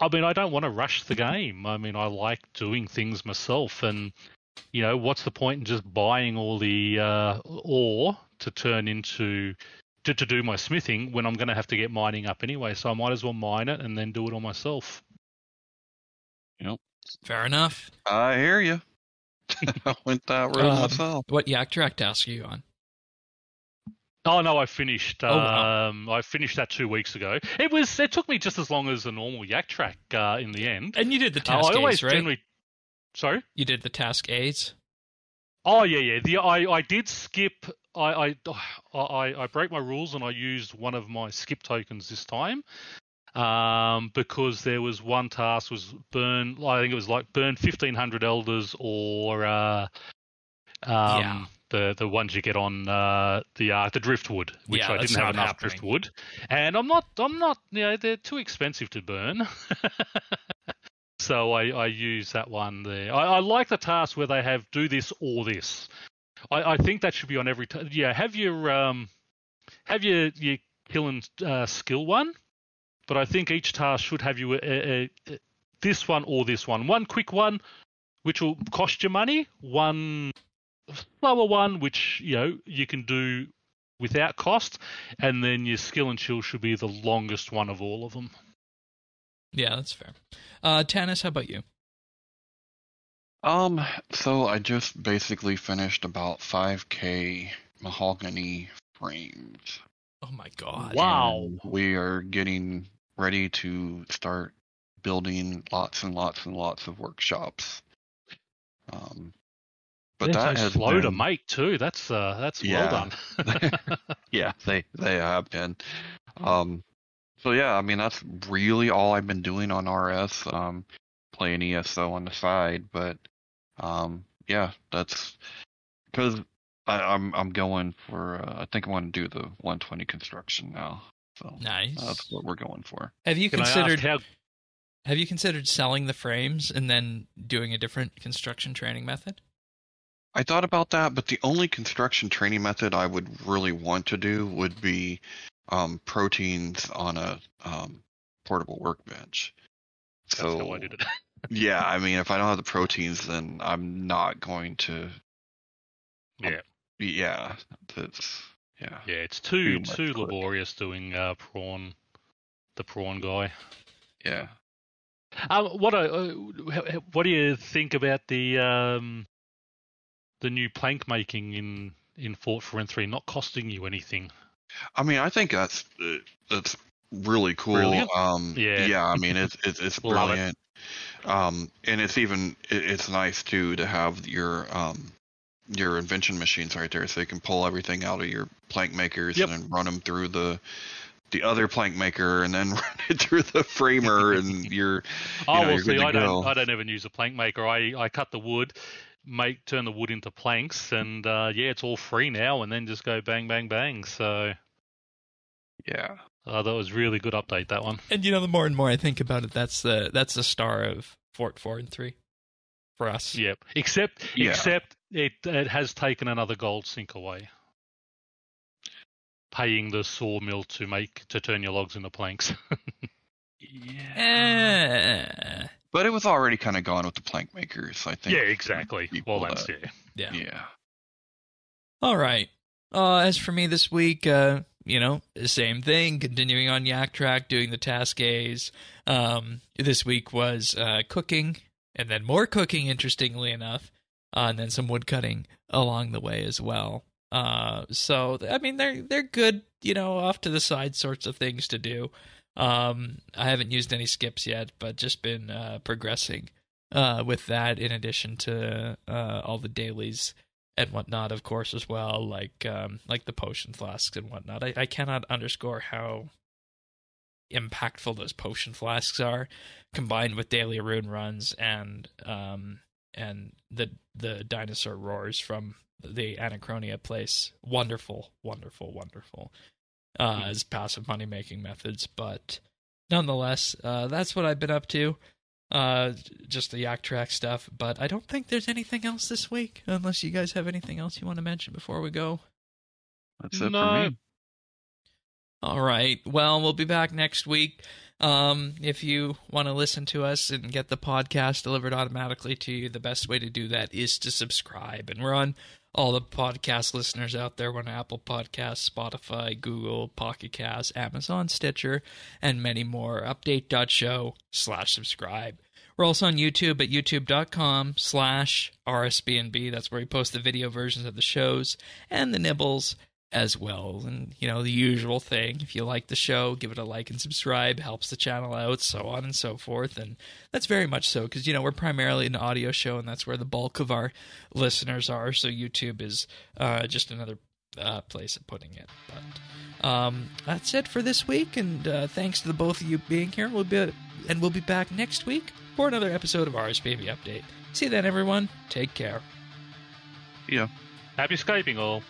I mean, I don't want to rush the game. I mean, I like doing things myself, and you know, what's the point in just buying all the uh, ore to turn into to, to do my smithing when I'm going to have to get mining up anyway? So I might as well mine it and then do it all myself. Yep. Fair enough. I hear you. I went that road Um, myself. What yak track task are you on? Oh no, I finished. Oh, wow. Um, I finished that two weeks ago. It was. It took me just as long as a normal yak track uh, in the end. And you did the Uh, task I always A's, right? generally. Sorry. You did the task A's. Oh yeah, yeah. The I, I did skip. I, I I I break my rules and I used one of my skip tokens this time, um, because there was one task was burn. I think it was like burn fifteen hundred elders or uh, um, Yeah. The the ones you get on uh, the uh, the driftwood, which Yeah, I didn't have enough happening. driftwood, and I'm not I'm not you know they're too expensive to burn. So I, I use that one there. I, I like the task where they have do this or this. I, I think that should be on every. T- yeah, have your um, have your your kill and uh, skill one, but I think each task should have you a, a, a, this one or this one. One quick one, which will cost you money. One slower one, which you know you can do without cost, and then your skill and chill should be the longest one of all of them. Yeah, that's fair. Uh, Tanis, how about you? Um, so I just basically finished about 5k mahogany frames. Oh my god. Wow. And we are getting ready to start building lots and lots and lots of workshops. Um, but They're that so has slow to make too. That's uh, that's Yeah. well done. yeah, they they have been. Um, so yeah, I mean that's really all I've been doing on RS. Um, playing ESO on the side, but um, yeah, that's because I'm I'm going for. Uh, I think I want to do the 120 construction now. So Nice. that's what we're going for. have you Can considered ask how? have you considered selling the frames and then doing a different construction training method? I thought about that, but the only construction training method I would really want to do would be um, proteans on a um, portable workbench. That's So I yeah, I mean, if I don't have the proteans, then I'm not going to. yeah, Yeah, that's yeah. yeah. It's too Too too laborious doing uh, prawn, the prawn guy. Yeah. Um, what I, uh, what do you think about the um, the new plank making in in Fort Forinthry not costing you anything? I mean, I think that's that's really cool. Brilliant. Um, Yeah. yeah. I mean, it's it's it's Love it. brilliant. Um, and it's even it's nice too to have your um your invention machines right there, so you can pull everything out of your plank makers Yep. and then run them through the the other plank maker, and then run it through the framer, and you're Oh know, well, you're see, I don't I don't even use a plank maker. I I cut the wood, make turn the wood into planks, and uh, yeah, it's all free now. And then just go bang bang bang. So yeah. uh, that was really good update that one. And you know, the more and more I think about it, that's the that's the star of Fort Forinthry for us. Yep. Except Yeah. except it it has taken another gold sink away. Paying the sawmill to make to turn your logs into planks. Eh. But it was already kind of gone with the plank makers, I think. yeah, exactly. people Well, that's that- yeah. Yeah. Yeah. All right. Uh, as for me this week, uh, you know, the same thing. Continuing on Yak Track, doing the task A's. Um, this week was uh, cooking, and then more cooking. Interestingly enough, uh, and then some wood cutting along the way as well. Uh, so I mean, they're they're good. You know, off to the side sorts of things to do. Um, I haven't used any skips yet, but just been uh, progressing uh, with that. In addition to uh, all the dailies and whatnot, of course, as well, like um, like the potion flasks and whatnot. I, I cannot underscore how impactful those potion flasks are, combined with daily rune runs and um and the the dinosaur roars from the Anachronia place. Wonderful, wonderful, wonderful. Uh, as passive money making methods, but nonetheless, uh, that's what I've been up to uh just the yak track stuff but i don't think there's anything else this week unless you guys have anything else you want to mention before we go That's it No. for me. all right well we'll be back next week Um, if you want to listen to us and get the podcast delivered automatically to you, the best way to do that is to subscribe. And we're on all the podcast listeners out there. On Apple Podcasts, Spotify, Google, Pocket Casts, Amazon, Stitcher, and many more. Update.show slash subscribe. We're also on YouTube at youtube.com slash RSBANDB. That's where we post the video versions of the shows and the nibbles as well. And, you know, the usual thing. If you like the show, give it a like and subscribe, helps the channel out, so on and so forth. And that's very much so because, you know, we're primarily an audio show and that's where the bulk of our listeners are. So YouTube is uh, just another uh, place of putting it. But um, that's it for this week. And uh, thanks to the both of you being here. We'll be, and we'll be back next week for another episode of RSBANDB Update. See you then, everyone. Take care. Yeah. Happy Skyping all.